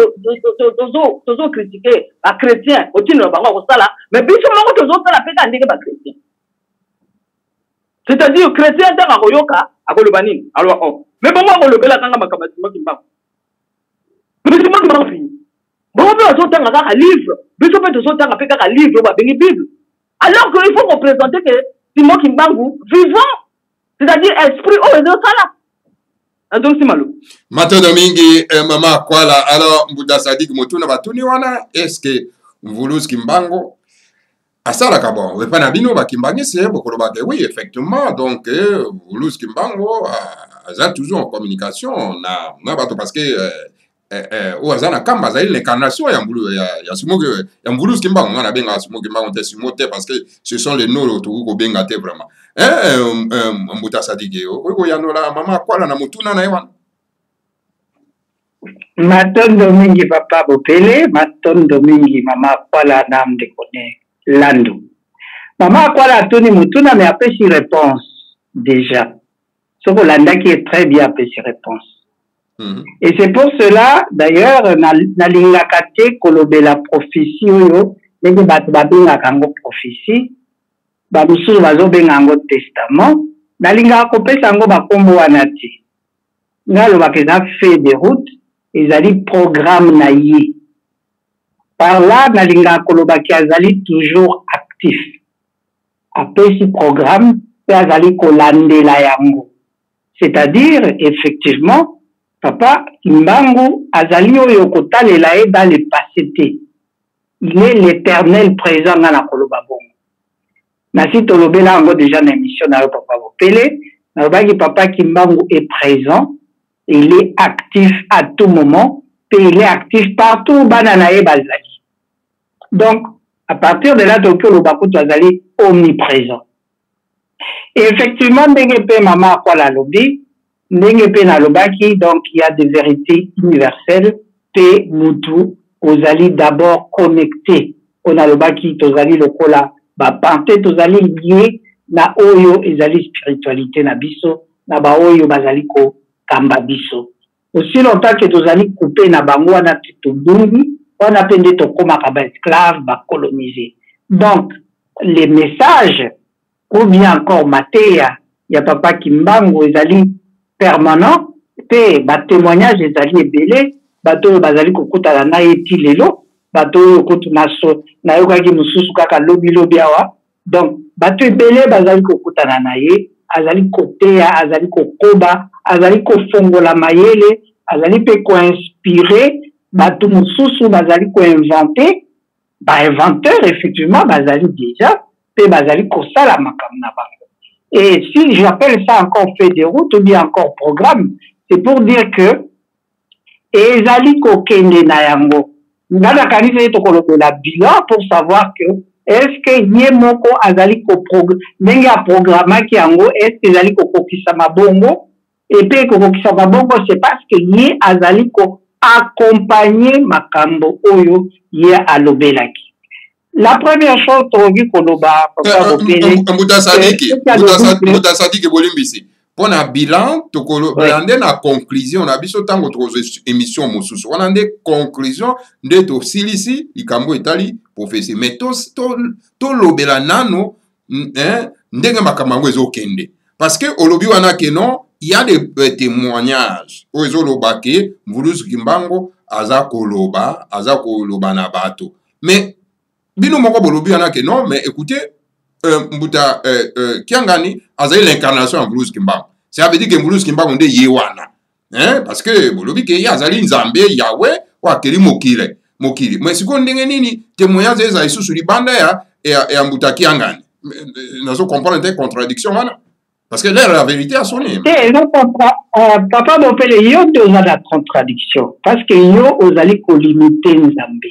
tozokritike bachrétien otino na bango akosala mais biso moko tozosala mpe kaka ndenge bachrétien c'est-à-dire chrétien ntango akoyoka akoloba nini aloba o oh. mais bongo akolobelaka nga makambo ya simo kimbangu simo kimbangu fini bango mpe bazotanga kaka livre biso mpe tozotanga mpe kaka livre oyo babengi bible alors que il faut kopresente ke simon kimbangu vivant c'est-à-dire esprit oyo ezosala azongisi malo matondo mingi eh, mama akwala alors mbuda sadik motuna batuni wana est ce que mvuluzi kimbangu asalaka bon epai na bino bakimbangisi eh, bokoloba ke oui effectivement donc euh, luz kimbango euh, aza toujours en communication na, na bato parce que euh, eh, eh, oyo aza na kamba azali na incarnation ya mbulu ya, ya simo ya mbulus kimbango ngai nabengaka simo kimbango te simo te parce que ce sont les nolo tokoki kobenga te vraiment eh, eh, mbuta sadiki okoki koyanola mama akwala na motuna na ye wana Matondo mingi papa Bobele, matondo mingi mama Akwala na ndeko ne Landu. Mama Akwala atuni motuna me apesi reponse deja. Soki olandaki ye très bien apesi reponse. Mm -hmm. Et c'est pour cela d'ailleurs nalingaka na te kolobela prophétie oyo ndenge bato babengaka yango prophétie, bamosusu bazobenga yango testament, nalingaka kopesa yango bakombo wana te. nga alobaka eza fait de route ezali programme na ye par là nalingaka kolobaki azali toujours actif apesi programme mpe azali kolandela yango c'est-à-dire effectivement papa kimbangu azali oyo kotalela ye dans le passé te il est l'éternel présent nga na koloba bongo nasi tolobela yango deja na emission na yo papa bopele nalobaki papa kimbangu est présent il est actif à tout moment mpe il est actif partout bana na ye bazali donc à partir de là tokoki oloba kutu azali omniprésent effectivement ndenge mpe mama akwala alobi ndenge pe nalobaki donc il y a des verites universelles pe mutu ozali d'abord connecte po nalobaki tozali lokola ba pan pe tozali lie na oyo ezali spiritualite na biso na baoyo bazali kokamba biso aussi longtemps que tozali coupe na bango wana tobungi wana pe nde tokomaka ba esclave ba colonise donc les messages Ou bien encore mateya ya papa kimbangu ezali permanent pe ba temoignage ezali ebele bato oyo bazali kokutana na ye ti lelo bato oyo kutu naso nayokaki mosusu kaka lobi lobi awa donc bato ebele bazali kokutana na ye azali koteya azali kokoba azali kofongola mayele azali pe koinspire bato mosusu bazali koinvente ba inventeurs effectivement bazali déjà mpe bazali kosala makambo na bango et si j'appelle ça encore fait de route ou bien encore programme c'est pour dire que ezali kokende na yango nga nakanisi ete tokolobela bilan pour savoir que est-ce que ye moko azali ndenge aprogramaki yango est-ce que ezali kokokisama bongo Epe ekokokisama bongo se parce que ye azali ko accompagner makambo oyo ye alobelaki. La première chose tokoki koloba papa eh, eh, Bopele. Eh, Mbuta Sadiki, Mbuta Sadiki bolimbisi. mpo na bilan tokolobela nde na conclusion na biso ntango tokozwa émission mosusu wana nde conclusion nde tosilisi likambo etali profesi mai tolobela to nano eh, ndenge makambo yango ezokende parce que olobi wana ke non ya de euh, témoignage oyo ezoloba ke mvuluzu kimbango aza koloba aza koloba na bato mais bino moko bolobi wana ke non mais écoutez euh, mbuta euh, euh, kiangani azali l'incarnation ya mvuluzu kimbango ça veut dire ke mvuluzu kimbango nde ye wana eh, parce que bolobi ke ye azali nzambe yawe oyo akeli mokili mokili me sikoyo ndenge nini témoignage ezala lisusu libanda ya, ya, ya mbuta kiangani nazo comprendre te contradiction wana parce que lere la vérité ya soni te eza papa euh, papa mopele yo nde oza na contradiction parce que yo ozali kolimite nzambe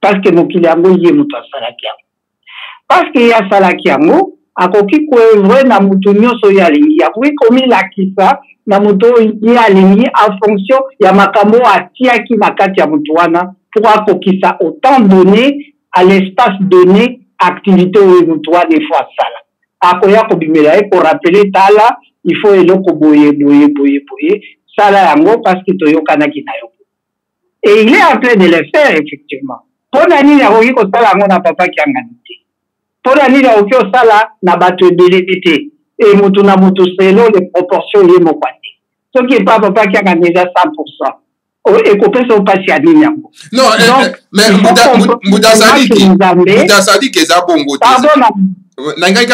parce que mokili yango ye moto asalaki yango parce que ye asalaki yango akoki koevre na moto nyonso oyo alingi akoki komilakisa na moto oyo ye alingi en fonction ya makambo oyo atiaki na kati ya moto wana mpo akokisa au temps donné à l'espace donné activité oyo moto wana efo asala akoya kobimela ye korapele tala ifo eloko boye boye boye boye sala yango parce que toyokanaki na yo et il est en train de le faire effectivement mpo na nini akoki kosala yango na papa kiangani te mpo na nini akoki kosala na bato ebele te e motu na motu selo le proportion ye moko ate soki epa papa kiangani eza 100 pourcent ekopesa opasi ya nini yango mbudasadiki eza bongo te nangaki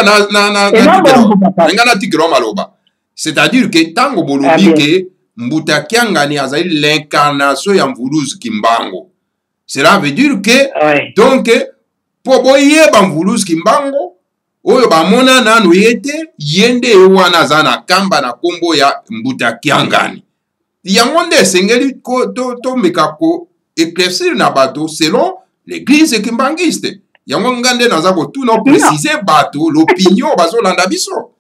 natika roma aloba c'est-à-dire que ntango bolobi ke mbuta kiangani azali l'incarnation ya mvuluzi kimbango cela veut dire ke oui. donc mpo boyeba mvuluzi kimbango oyo bamona nano ye te ye nde ye wana aza na kamba na nkombo ya mbuta kiangani yango nde esengeli tomeka to, ko éclaircir na bato selon l'église kimbangiste yango nga nde naza kotuna oprécise bato l'opinion bazolanda biso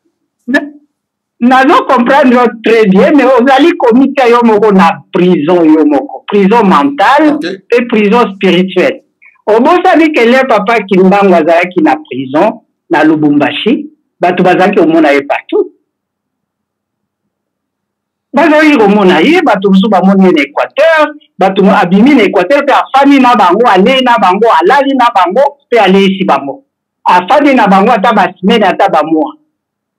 nazo comprendre yo très bien mais ozali komitya yo moko na prison yo moko prison mentale mpe okay. prison spirituelle obosani kele papa kimbangu azalaki na prison na lubumbashi bato bazalaki komona ye partout bazalaki komona ye bato mosusu bamoni ye na equateur bato abimi na equateur mpe afandi na bango alei na bango alali na bango mpe aleisi bango afandi na bango ata basimene ata bamwa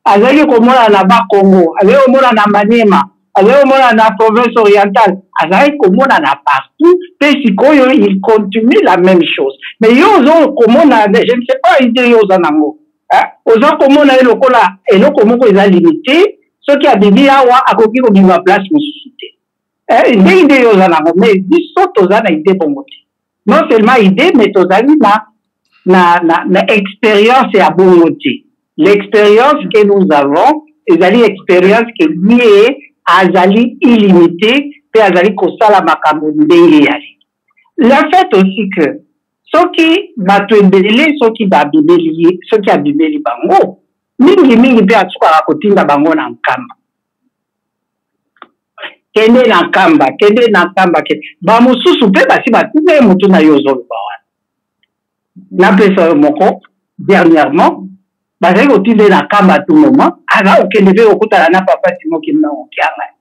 azalaki komona na bakongo azalaki komona na maniema azalaki komona na province orientale azalaki komona na partout mpe sikoyo il continue la même chose mais yo ozo komona je ne sais pas idee yo oza nango eh, oza komona ye lokola eloko moko eza limite soki abibi awa akoki kobima place mosusu te eh, ndenge nde yo oza nango mais biso toza na ide bongo te non seulement ide mais tozali na na, na, na expérience ya bongo te l'expérience que nous avons ezali expérience que ye azali illimité mpe azali kosala makambo ndenge yali la fait aussi que soki bato ebele soki babimeli ye soki abimeli bango mingimingi mpe asukaka kotinda bango na nkamba kende na nkamba kende na nkamba ke bamosusu mpe basi batuna ye motu na yo ozoloba wana napesa yo moko dernièrement bazali kotinda ye na nkamba tout moment aza kokende mpe kokutana na papa simoki mnongo kiangani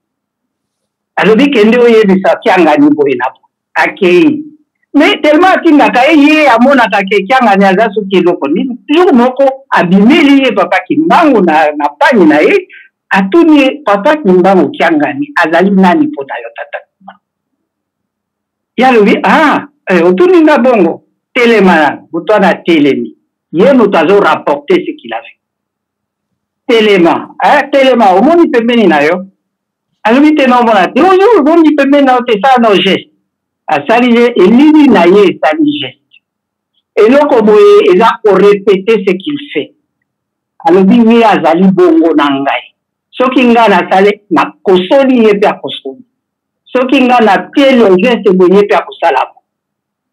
alobi kende oyebisa kiangani boye na boye akei mais tellement atindaka ye ye amonaka ke kiangani aza soki eloko nini jour moko abimeli ye papa kimbangu na, na pani na ye atuni ye papa kimbangu kiangani azali nani mpo na yo tata kimbangu ye alobi ah eh, otuni nga bongo telema nano moto wana atelemi ye moto azo rapporte ce qu'il a vu telema eh, telema omoni pembeni na yo alobi te naomona te oyo obongi pembeni na yo te sala nao geste asali ye elili na ye esali geste eloko boye eza korepete ce qu'il fait alobi ye azali bongo na ngai soki ngai nasali nakosoli ye mpe akosoli soki ngai natieli ogeste boye ye mpe akosalama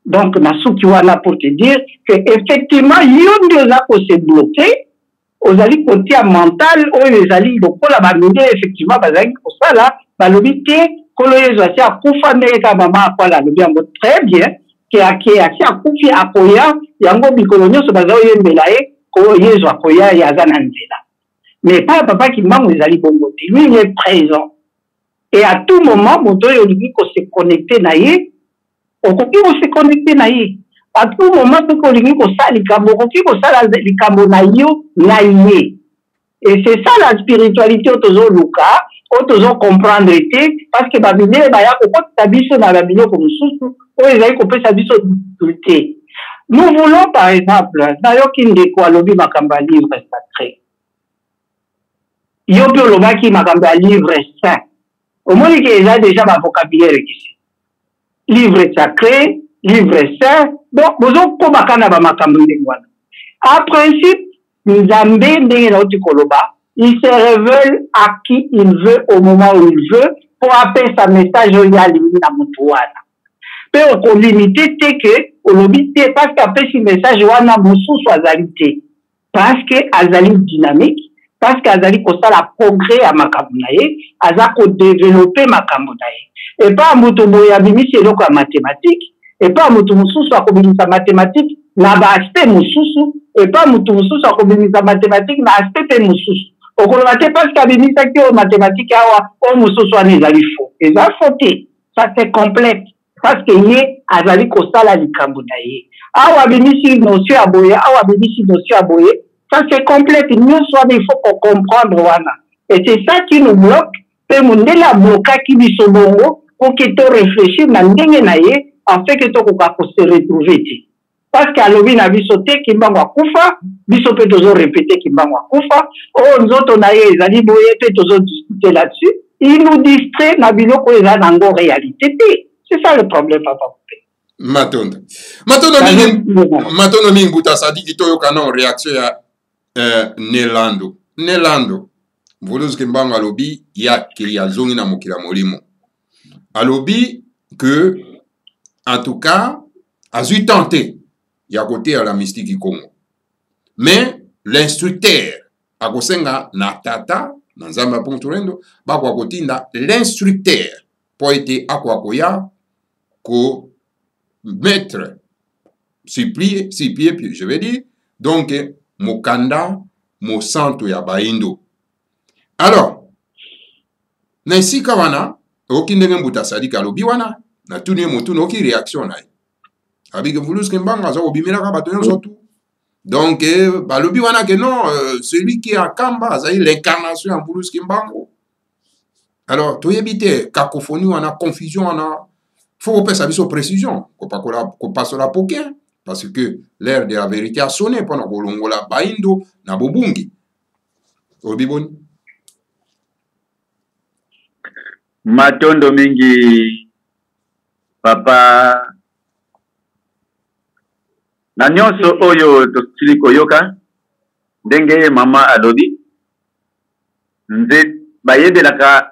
donc nasuki wana pour te dire que effectivement yo nde oza kose bloke ozali kotia mental oyo ezali lokola bamingi effectivement bazalaki kosala balobi te nkolo yesu asi akufa ndenge kaka mama akwala alobi yango très bien ke ake asi akufi akoya yango mikolo nyonso baza oyembela ye ko yesu akoya ye aza na nzela mais epai ya papa kimbangu ezali bongo te lui il est présent et à tout moment moto oyo olingi ko se connecter na ye okoki ko se connecter na ye à tout moment soki olingi kosala likambo okoki kosala likambo na yo na ye et c'est ça la spiritualité oyo tozoluka oyo tozo comprendre te parce que bamindele baya kokotisa biso na babiloko mosusu oyo ezali kopesa biso difficulté nous voulons par exemple nayoki ndeko alobi makambo ya livre sacré yo mpe olobaki makambo ya livre saint omoni ke eza deja bavocabulaire kisi livre sacré livre saint bon bozokobaka na bamakambo ndenge wana a principe nzambe ndenge nauti koloba il se révèle à qui il veut au moment où il veut mpo apesa message oyo ye alingi na motu wana mpe okolimite te ke olobi te parce que apesi message wana mosusu azali te parce que azali dynamique parce que azali kosala progrès ya makambo na ye aza kodevelope makambo na ye epa moto boye abimisi eloko ya mathematike epa moto mosusu akobimisa mathematike na baaspect mosusu epa moto mosusu akobimisa mathematike na aspect mpe mosusu okoloba te parce que abimisaki oyo mathematike awa oyo mosusu wana ezali fo eza fo te ça se complète paske ye azali kosala likambo na ye awa abimisi notion ya boye awa abimisi notion ya boye ça se complète nyonso wana il faut kocomprendre wana et c'est ça qui nous bloque mpe mondele ablokaki biso bongo mpo ke to réfléchir na ndenge na ye en fait ke tokoka kose retrouver te parce que alobi na biso te kimbangu akufa biso mpe tozo repete kimbangu akufa o oh, nzoto na ye ezali boye mpe tozo discute là-dessus il nous distrait na biloko eza na yango réalité te c'est ça le problème papa mpe matondo matondo mingi matondo mingi nguta sadiki toyokana o réaction ya euh, nelando nelando mvuluzi kimbangu alobi ya kili azongi na mokili ya molimo alobi que en tout cas azwi temps te ya koteya la mystiki congo mais l'instructeur akosenga na tata na nzambe ya pongturendo bakoka kotinda l'instructeur mpo ete akoka koya ko mettre sur pied, sur pied je vais dire donc mokanda mosantu ya baindo alors na esika wana oki ndenge mbuta sadika alobi wana natuni ye motuna oki réaction na ye abike vulus kembanga aza kobimelaka bato nyonso tu donc eh, balobi wana ke non euh, celui qui akamba azali l'incarnation ya vulus kimbangu alors toyebi te cacophonie wana confusion wana fo kopesa biso précision kopakola kopasola poke parce que l'air de la vérité asone mpo na kolongola baindo na bobungi olobi boni matondo mingi papa na nyonso oyo tosili koyoka ndenge mama alobi nze bayebelaka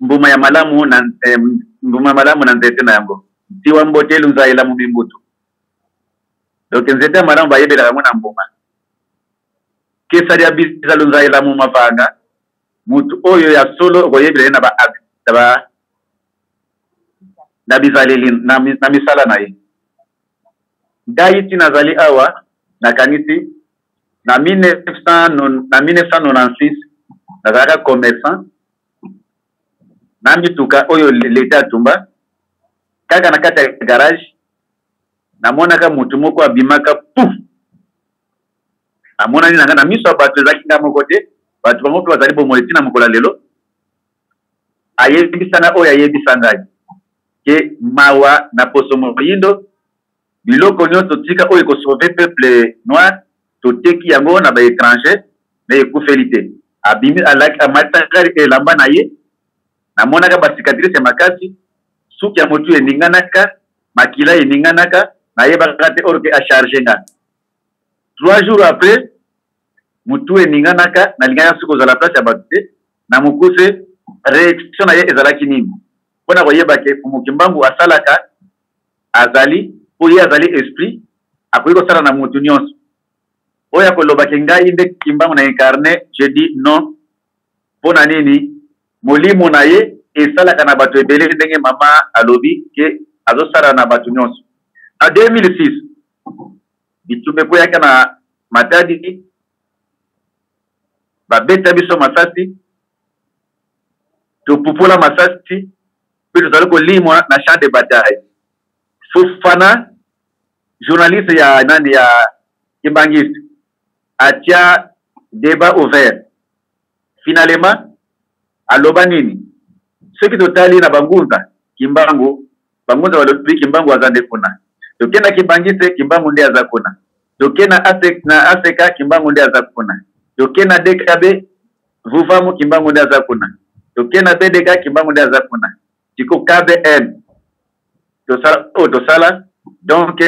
mbuma ya malamu na eh, mbuma ya malamu na nzete na yango ntiwa mbote elunza elamu mimbutu donc nzete ya malamu bayebelaka yango na mbuma Kesadia Biza Lunza Elamu Mavanga mutu oyo ya solo okoyebela ye na ba na ba na bizaleli na, na misala na ye. Ngai ntina azali awa, nakanisi na 1996 nazalaka commerçant na mituka oyo leta atumba, kaka na kati ya garage namonaka motu moko abimaka puf amonani na ngai na miso ya bato ezalaki ngai moko te bato bango mpe bazali bomoi ntina mokolo ya lelo ayebisa ngai oyo ayebisa ngai ke mawa na poso moyindo biloko nyonso tika oyo ekosauve peuple noir toteki yango na baétranger na ekufeli te abimi amataka elamba na ye namonaka bacicatrise ya makasi suki ya motu eninganaka makila eninganaka nayebaka te orke acharge ngai trois jours après mutu eninganaka nalingaki nasuki kozala place ya bato te na mokuse reaction na ye ezalaki nini mpo na koyeba ke fumu kimbangu asalaka azali mpo ye azali esprit akoki kosala na motu nyonso oyo akoloba ke ngai nde kimbangu na incarne je dis non mpo na nini molimo na ye esalaka na bato ebele ndenge mama alobi ke azosala na bato nyonso na 2006 bitumba ekweyaka na matadi babeta biso masasi topupola masasi mpe tozali kolimwa na champ de bataille fofana journaliste ya nani ya kimbanguiste atia debat ouvert Finalement, aloba nini? Soki totali na Bangunza, Kimbangu, Bangunza balobi Kimbangu aza nde kuna. Toke na Kibangiste, Kimbangu nde aza kuna. Toke na ASEC, na ASECA, Kimbangu nde aza kuna. Toke na DKB, Vuvamu, Kimbangu nde aza kuna. Toke na BDK, Kimbangu nde aza kuna. Siko KBN, tosala oyo tosala, donc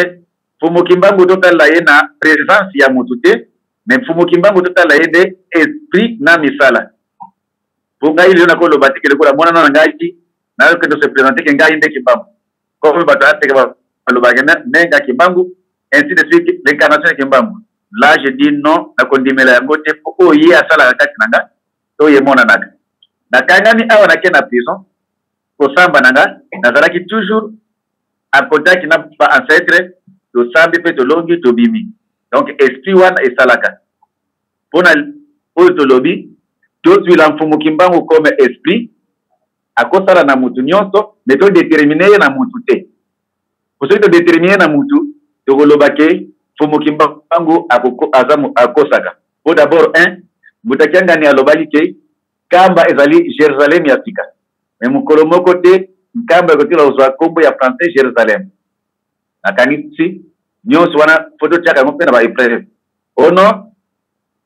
Mfumu Kimbangu totalela ye na presence ya mutu te, mais mfumu kimbangu totala ye nde esprit na misala po ngai lelo nakoloba teke lokola monana na ngai nakende se présente ke ngai nde kimbangu comme bato aseke balobaka nenga kimbangu ainsi de suite l'incarnation ya kimbangu là je dis non nakondimela yango te po oyo ye asalaka kati na ngai to ye emonanaka nakangami awa nake na prison kosamba na nga nazalaki toujours en contact na ba ancêtre tosambi mpe tolongi tobimi donc esprit wana esalaka mpo na oyo tolobi tozwila mfumu kimbangu comme esprit akosala na mutu nyonso me todetermine ye na mutu te po soki todetermine na mutu tokoloba ke mfumu kimbangu akosaka po d'abord un mbutakiangani alobaki ke Nkamba ezali Jerusalem ya sika. Me mokolo moko te Nkamba ekotikala kozwa nkombo ya français Jerusalem. Nakanisi nyonso wana fo totyaka yango mpe na baepreve ono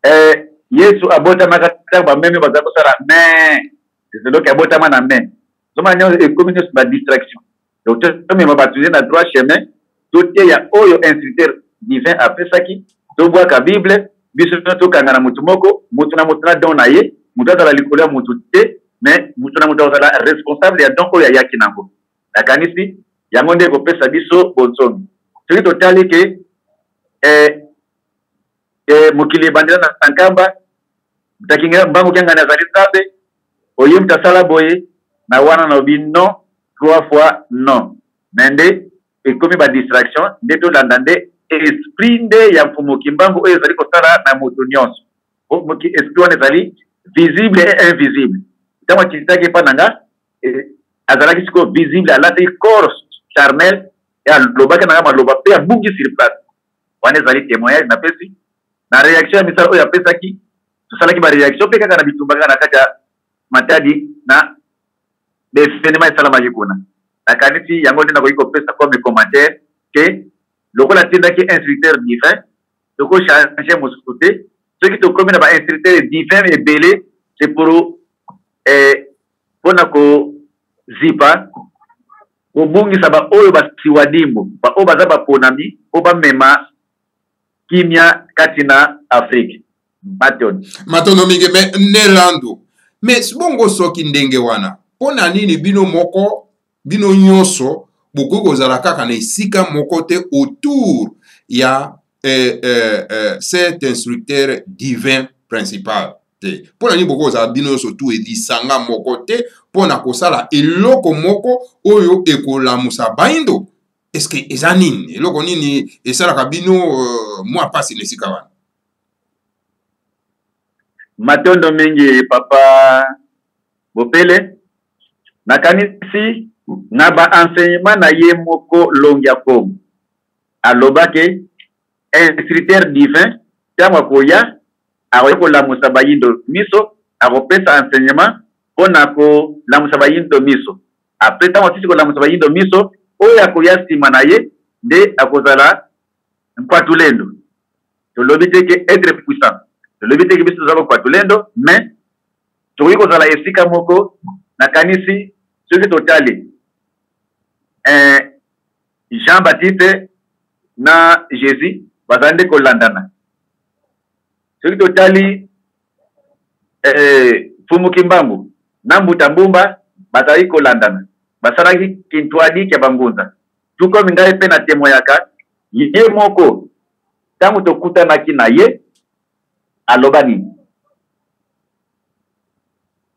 eh, yesu abotamaka ntango bameme baza kosala me ezeloki abotama na me zoma nyonso ekomi nyonso badistraction donc tomema bato nde na droit chemin toteya oyo instructeur divin apesaki tobwaka bible biso tokanga na motu moko motu na motu na don na ye motu azala likolo ya motu te mais motu na motu akozala responsable ya don oyo ayaki nango nakanisi yango nde ekopesa biso bonsomi soki totali ke eh, e mokili ebandela na nkamba mtakinga mbangu kiangani azali nzambe oye moto asala boye na wana nalobi non trois fois non me nde ekomi badistraction nde tolanda nde esprit nde ya mfumu kimbangu oyo ezali kosala na moto nyonso moki esprit wana ezali visible et invisible ntango akitaki epai na nga e, azalaki sikoyo visible alati corps charnel alobaki na nga maloba mpe abungi sur place wana ezali temoignage napesi na reaction ya misala oyo apesaki tosalaki bareaction mpe kaka na bitumba kaka na kati ya matadi na bevenema esalamaki kuna nakanisi yango nde nakoki kopesa comme commentaire ke lokola atindaki instructeur divin tokochange mosusu te soki tokomi na bainstructeur divin ebele c'est pour eh, mpo na kozipa kobungisa baoyo basiwadimu, baoyo baza baponami mpo bamema kimia kati na Afrique. Matondo. Matondo mingi me Nelando. Mais bongo soki ndenge wana, mpo na nini bino moko bino nyonso bokoki kozala kaka na esika moko te autour ya eh, eh, eh, cet instructeur divin principal te mpo na nini bokoki kozala bino nyonso tu lisanga moko te mpo na kosala eloko moko oyo ekolamusa baindo eske eza nini eloko nini esalaka bino uh, mwa mpasi na esika wana matondo mingi papa bopele Nakanisi na ba enseignements na ye moko Longya Kongo aloba ke instructeur divin tango akoya akoya kolamusa bayindo miso akopesa enseignement pona kolamusa bayindo miso apres tango asisi kolamusa bayindo miso oyo akoya sima na ye nde akozala mpatulendo tolobi te ke etre puissant tolobi te ke biso toza ba mpatulendo mais Tokoki kozala esika moko, nakanisi, soki totali eh, Jean Baptiste na Jesus bazali nde kolandana. Soki totali eh, Fumu Kimbangu na Mbuta Mbumba bazali kolandana, basalaki kintwadi kya bangunza. Tukomi ngai mpe na temoyaka ye moko ntango tokutanaki na ye aloba nini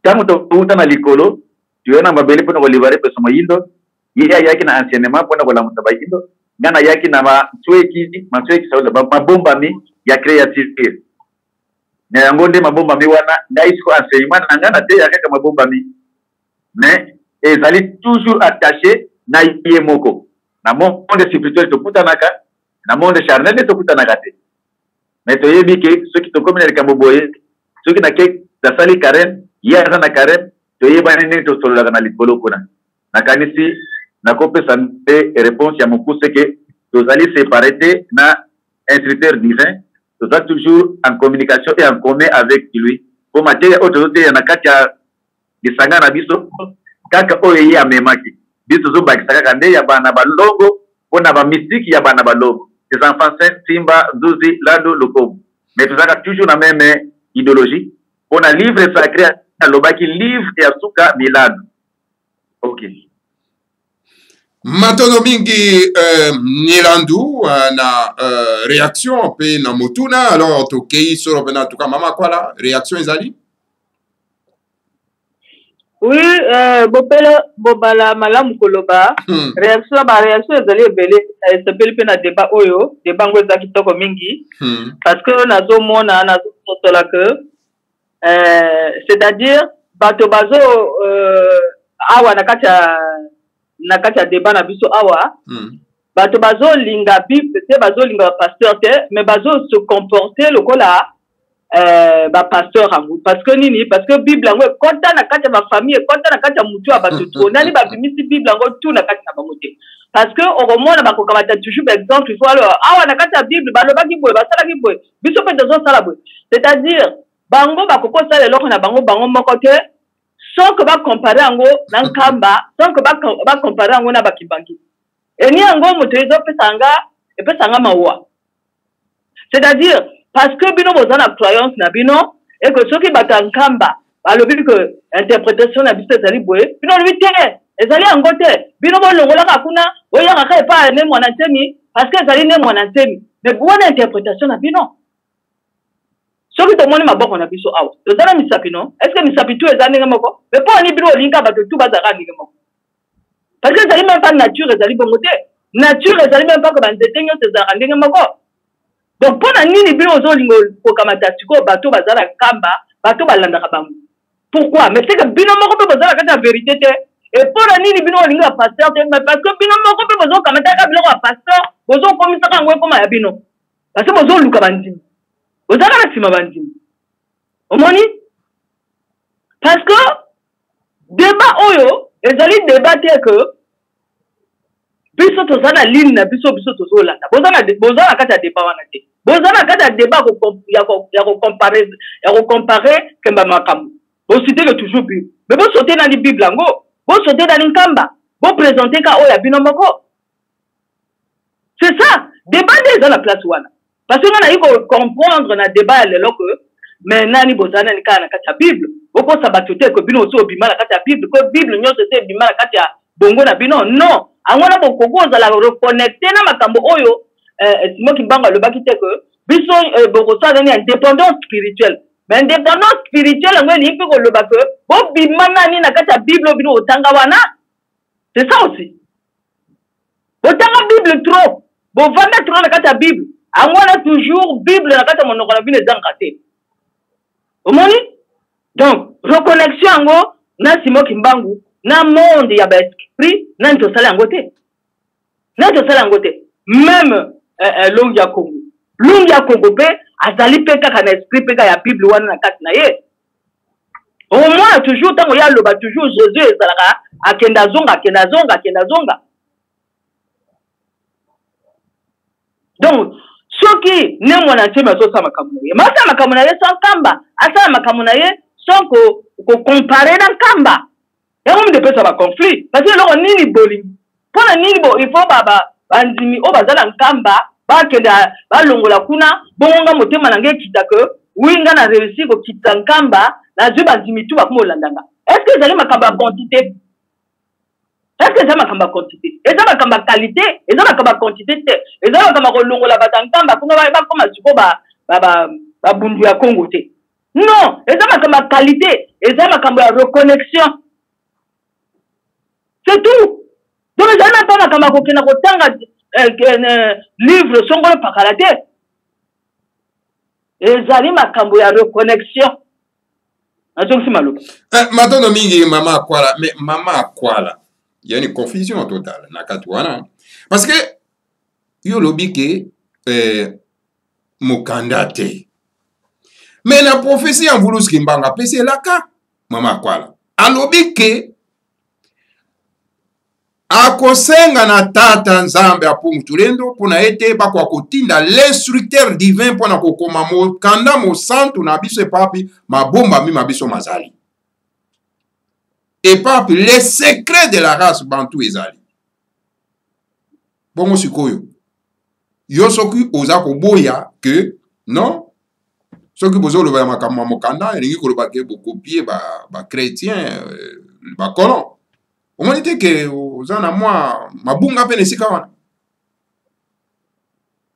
ntango touta na likolo toye na mabele mpo na kolibare peso moyindo ye ayaki na enseignement mpo na kolamusa bayindo ngai nayaki na masweki masweki mabombami ya creativité na yango nde mabombami wana ngai siko enseignement na ngai nateya kaka mabombami mais ezali toujours attaché na ye moko na monde spirituel tokutanaka na monde charnel nde tokutanaka te mais toyebi ke soki tokomi na likambo boye soki na ke nasali carême ye aza na carême toyebani nini tosololaka na likolo kuna nakanisi nakopesa nde réponse ya mokuse ke tozali séparé te na instructeur divin toza toujours en communication et en commun avec lui mpo mateya oyo tozoteya na kati ya lisanga na biso kaka oyo ye amemaki biso tozobakisa kaka nde ya bana balongo mpo na bamistiki ya bana balongo des enfants saints simba nzuzi lando lokomu mais tozalaka toujours na meme idéologie mpo na livre sacré alobaki livre ya suka milano ok matono mingi euh, nilandu euh, na euh, réaction mpe na motuna alors tokei solo mpena tuka mama kwala réaction ezali Oui, euh, bopele bobala malamu koloba hmm. reaction ba reaction ezali ebele esepeli mpe na débat oyo débat yango eza kitoko mingi hmm. parce que nazomona nazososola que euh, c'est-à-dire bato bazo euh, awa na kati ya na kati ya débat na biso awa hmm. bato bazolinga bible te bazolinga bapasteur te mais bazo se comporter lokola eh, bapasteur yango parce que nini parce que bible yango ekɔta na kati ya bafamille ekɔta na kati ya motu ya bato to nani babimisi bible yango tu na kati na bango te parce que okomona bakokamata toujours baexemple fo alo awa na kati ya bible balobaki boye basalaki boye biso mpe tozosala boye c'est-à-dire bango bakoki kosala eloko na bango bango moko te sans que bacompare yango na nkamba sans que bacompare yango na bakibangi eni yango moto ezopesa nga epesa nga mawa c'est-à-dire parce que bino boza na croyance na bino et que soki bato ya nkamba balobi que interprétation na biso ezali boye bino olobi te ezali yango te bino bolongolaka kuna boyaka kaka epai ne mwana ntemi parce que ezali ne mwana ntemi mais wana interprétation na bino soki tomoni maboko na biso awa toza na misapi no estce misapi tu eza ndenge moko me mpo ani bino olinga bato tu bazalaka ndenge moko parce que ezali meme pas nature ezali bongo te nature ezali meme pas que banzete nyonso ezalaka ndenge moko donc mpo na nini bino ozolinga kokamata sikoyo bato baza na kamba bato balandaka bango pourquoi mais seke bino moko mpe boza na kati ya verité te epo na nini bino bolingi bapasteur te mais parce que bino moko mpe bozokamataka biloko ya pasteur bozokomisaka yango ekoma ya bino parce que bozoluka bandimi bozalaka na nsima bandimi omoni parce que Debat oyo ezali debat te que biso toza na ligne na biso biso tozo landa boza na boza na kati ya debat wana te boza na kati ya debat ya ko ya ko comparer ya ko comparer kemba makambo bo citer que toujours bible mais bo sauter na ni bible yango bo sauter na ni nkamba bo présenter ka oyo ya bino moko c'est ça debat nde eza na place wana parce que nga nayi ko comprendre na debat ya lelo que mais nani boza nani kaka na kati ya bible bokosa bato te ke bino osi obima na kati ya bible ke bible nyonso esi ebima na kati ya bongo na bino non yango wana bokoki kozala reconnecte na makambo oyo eh, eh, simo kimbango alobaki te ke biso eh, bokosala nani ya indépendance spirituelle mais indépendance spirituelle yango elingi mpe koloba ke bobima nani na kati ya bible bino otanga wana c'est ça aussi botanga bible trop bovanda trop na kati ya bible yango wana toujours bible na kati ya monoko na bino ezanga te omoni donc reconnexion yango na simo kimbangu na monde ya baesprit nani tosala yango te nani tosala yango te meme eh, eh, longi ya kongo longi ya kongo mpe azali mpe kaka na esprit mpe kaka ya bible wana na kati na ye omona toujours ntango ye aloba toujours jesus ezalaka akenda azonga akenda azonga akenda azonga donc soki ne mwana nsemi azosala makambo na ye ma asala makambo na ye sans nkamba asala makambo na ye sans kocompare na nkamba yango minde epesa ba conflit kasi eloko nini bolingi mpo na nini bo il faut bandimi oyo baza na nkamba bakende balongola kuna bongo nga motema na ngai ekita ke wi nga na réussi kokita nkamba nazwi bandimi tu bakoma olanda nga est ce que ezali makambo ya quantité est ce que eza makambo ya quantité eza makambo ya qualité eza makambo ya quantité te eza makambo ya kolongola bato ya nkamba kuna bakoma sikoyo babundu ya congo te non eza makambo ya qualité eza makambo ya reconnexion c'est tout donc ezali na mpa makambo ya kokenda kotanga eh, eh, livre songolo pakala te ezali makambo ya reconnexion nazongisi maloba eh, matondo mingi mama akwala mais mama akwala ya ni confusion totale na kati wana parce que yo olobi ke eh, mokanda te me na profesi ya mvulus kimbanga apesi elaka mama akwala alobi ke akosenga na tata nzambe apungu tulendo mpo na ete bakoka kotinda l'instructeur divin mpo na kokoma mokanda mosantu na biso epapi mabombami ma biso mazali epapi le secret de la race bantu ezali bongo sikoyo yo soki oza koboya ke non soki bozoloba ya makambo ya mokanda elingi koloba ke bokopie bachrétien ba euh, bacolon omoni te ke oza na mwa mabunga mpe na esika wana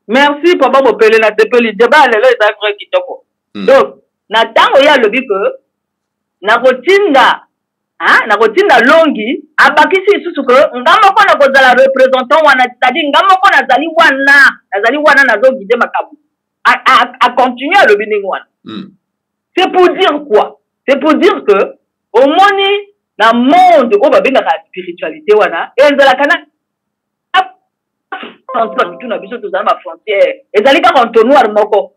merci papa bopele nasepeli deba ya lelo eza vrai kitoko hmm. donc na ntango ye alobi ke nakotinda Hein? Nakotinda longi abakisi lisusu que nga moko nakozala représentant wana c'est-à-dire nga moko nazali wana nazali wana nazo guider makambo a continue alobi ndenge wana hmm. c'est pour dire quoi c'est pour dire que omoni na monde oyo babengaka spiritualité wana ezalaka na mitu na biso tozala ba frontière ezali kaka entonnoir moko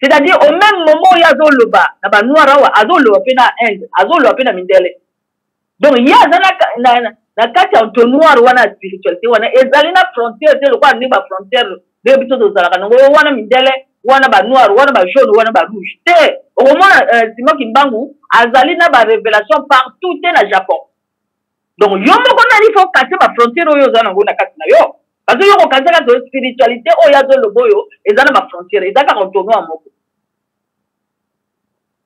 c'est à dire au même moment oyo azoloba na banoir awa azoloba mpe na inde azoloba mpe na mindele donc ye aza na kati ya entonnoir wana ya spiritualité wana ezali na frontière te lokola ndenge bafrontière nde biso tozalaka nango wana mindele wana banoir wana bajaune wana barouge te okomona euh, simo kimbangu azali na barévélation partout te na japon donc yo moko nani fo kase bafrontiere oyo oza nango na kati na yo parce yo kokanisa kaka oyo spiritualité oyo azoloba oyo eza na bafrontiere eza kaka otonoi moko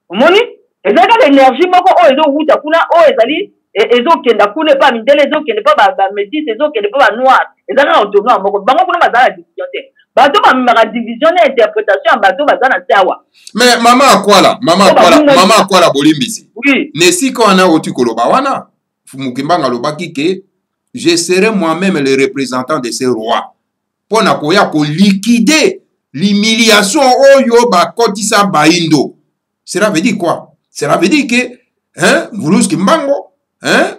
omoni eza kaka énergie moko oyo ezowuta kuna oyo ezali e, ezokenda kuna epa mindele ezokende epa bamétise ezokende epa banoir eza kaka otonoi moko bango kuna bazala na division te bato bamemaka division na interprétation ya bato baza na se awa mais mama akwala mama akwala mama akwala bolimbisi oui. na esika wana oti koloba wana mukimbanga alobaki ke je serai moi-même le représentant de ce roi mpo na koya kolikide l'humiliation oyo bakotisa baindo cela veut dire quoi cela veut dire ke hein, vuluski mbango hein,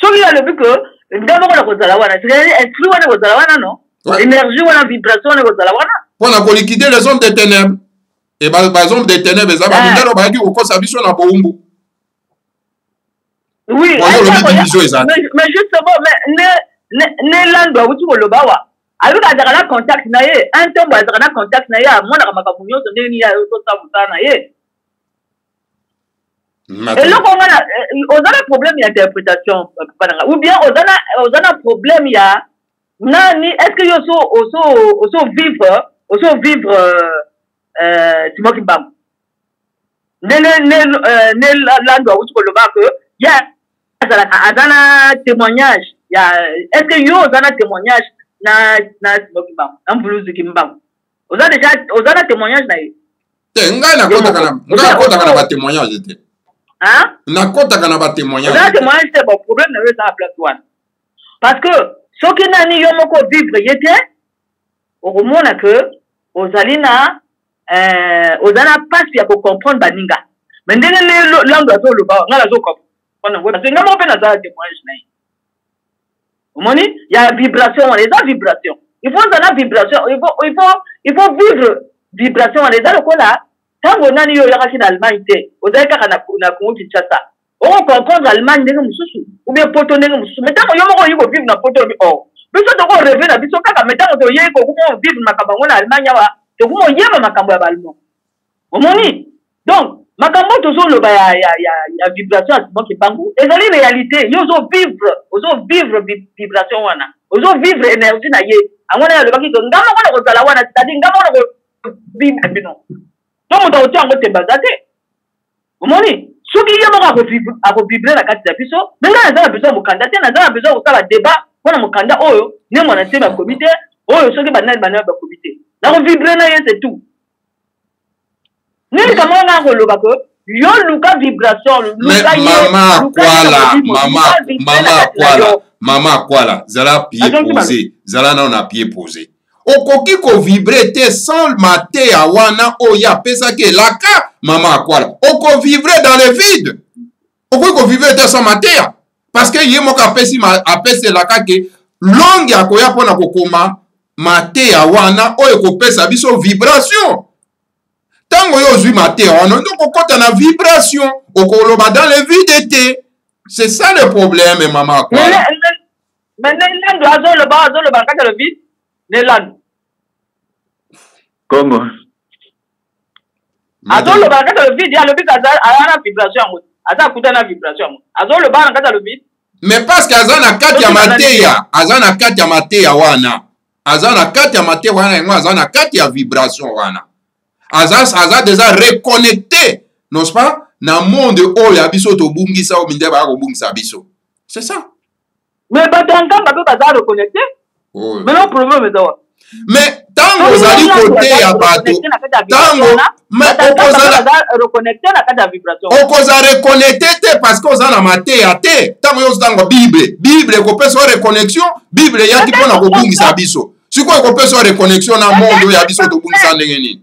soki alobi ke nga moko nakozala wana esprit wana ekozala wana no énergie wana vibration wana ekozala wana mpo na kolikide les hommes de ténèbres e les hommes de ténèbres eza bamindano bayaki kokosa biso na boumbu oui mais justement nelando awuti koloba awa ayoka azalaka na contact na ye un ntombo azalaka na contact na ye amonaka makambo nyonso ndenge nini ayokosa mosala na ye eloko nga na eh, oza na problème ya interprétation papa na nga ou bien oza na oza na problème ya nani est ce que yo oso oso oso vivre oso vivre euh, euh, simon kimbangu ne ne ne euh, ne lando awuti koloba que ya azalaka aza na témoignage ya est ce que yo oza na témoignage na na simon kimbangu na mvuluzu kimbangu oza deja oza na témoignage na ye te eh, ngai nakotaka na ngai nakotaka na ba témoignage te hein nakotaka na ba témoignage oza témoignage te ba problème na yo eza na place wana parce que soki nani yo moko vivre ye te okomona que ozali na euh, oza na mpasi ya kocomprendre baninga me ndenge lelo langue azoloba ngai nazokoma nga moko mpe naza na témoignage na ye omoni ya vibration wana eza vibration il faut ozala vibration il faut, il faut, il faut vivre vibration wana eza lokola ntango nani yo oyakaki na allemagne te ozali kaka na, na congo kinshasa okoconprendre allemagne ndenge mosusu ubie poto ndenge mosusu mai ntango yo moko oyi kovivre na poto obi o oh, biso tokoreve na biso kaka mai ntango toyei kokumovivre makambo yango na allemagne awa tokumoyeba makambo ya ballemand omoni donc makambo oyo tozoloba ya, ya, ya, ya vibration ya simon kimbangu ezali réalité yo ozovivre ozovivre vibration wana ozovivre énergie na ye yango wana alobaki ke nga moko na kozala wana c'est-à-dire nga moko na kovivre bino to moto akotia yango tembe aza te omoni soki ye moko akovibre na kati na biso me ngai naza na besoin ya mokanda te naza na besoin ya kosala débat mpo na mokanda oyo ne mwana nsemi akomi te oyo soki banani banani bakomi te nakovibre na ye se tout Nini kama wana akoloba ko yo luka vibration luka ye mama akwala mama mama akwala mama akwala zala pied posé zala nao na pied posé okoki kovibre te sans mateya wana oyo apesaki elaka mama akwala okovibre dans le vide okoki kovivre te sans mateya parce que ye moko apesi apesi elaka ke longe akoya mpo na kokoma mateya wana oyo ekopesa biso vibration ntango yo ozwi mateya wana ondi okokɔta na vibration okoloba dans le vide te c'est ça le problème mama akwala mais nelando azoloba azoloba kati ya le vide nelando congo azoloba na kati ya lovide ye alobi aza na vibration yango aza akuta na vibration yango azoloba na kati ya lovide mais parceke aza na kati ya mateya aza na kati ya mateya wana aza na kati ya mateya wana yango aza na kati ya vibration wana aza, aza deja reconnecte nonce pas na monde oyo ya biso tobungisa oyo mindele baya kobungisa biso c'est ça mais bato ya nkamba mpe baza reconnecte melo problème eza wapi mais ntango ozali koteya bato ntango okozala reconnecte te parce que oza na mateya te ntango yo ozotanga bible bible ekopesa yo reconnexion bible eyaki mpo na kobungisa biso sikoyo ekopesa yo reconnexion na monde oyo ya biso tobungisa ndenge nini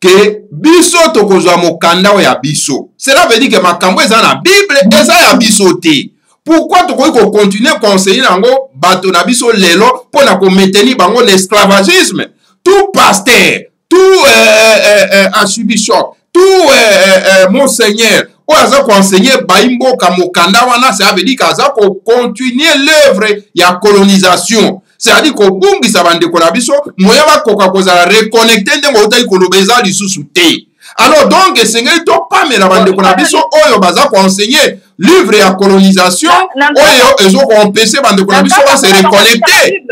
ke biso tokozwa mokanda oyo ya biso cela veut dire ke makambo eza na bible eza ya biso te pourkui tokoki kokontinue conseille na yango bato na biso lelo mpo na kometeni bango na esclavagisme tout pasteur tout euh, euh, euh, euh archibishop tout euh, euh, euh, monseigneur oyo aza koenseigne bai mboka mokanda wana cela veut dire ke aza kokontinue l'œuvre ya colonisation c'est-à-dire kobungisa bandeko na biso moya bakoka kozala reconnecte ndenge outaki koloba eza lisusu te alors donc esengeli topamela bandeko na biso oyo baza koenseigne livre ya colonisation oyo ezo koempese bandeko na biso base reconnecte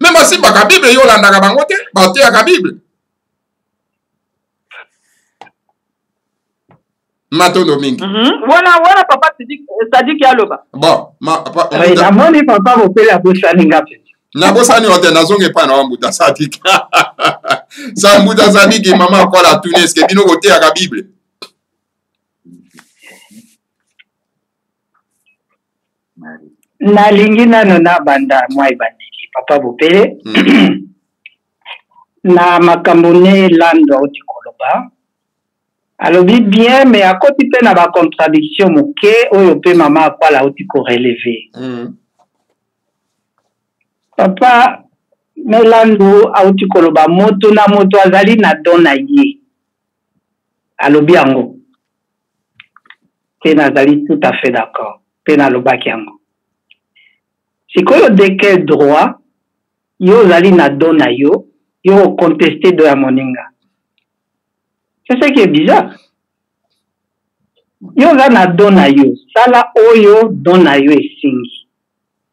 me basimbaka bible yo olandaka bango te bateyaka bible matondo mingi mm -hmm. wana wana papa sadiki aloba bon namoni papa mopele abosani nga mpenza nabosani yo te nazonga epai na wambuta sadiki sambuta sadiki mama akola atuni eske bino koteyaka bible nalingi nano nabanda mwa ebandeli papa bopele mm. Na makambo ne Lando auti koloba, alobi bien mais akoti pe na ba contradiction moke oyo pe mama Akwala auti ko releve. Hum. Papa ne Lando auti koloba moto na moto azali na don na ye. Alobi yango. Pe nazali tout à fait d'accord. Pe nalobaki yango. Sikoyo de quel droit yo ozali na don na yo yo ko contester don ya moninga? C'est ce qui est bizarre. Yo oza na don na yo, sala oyo don na yo esengi.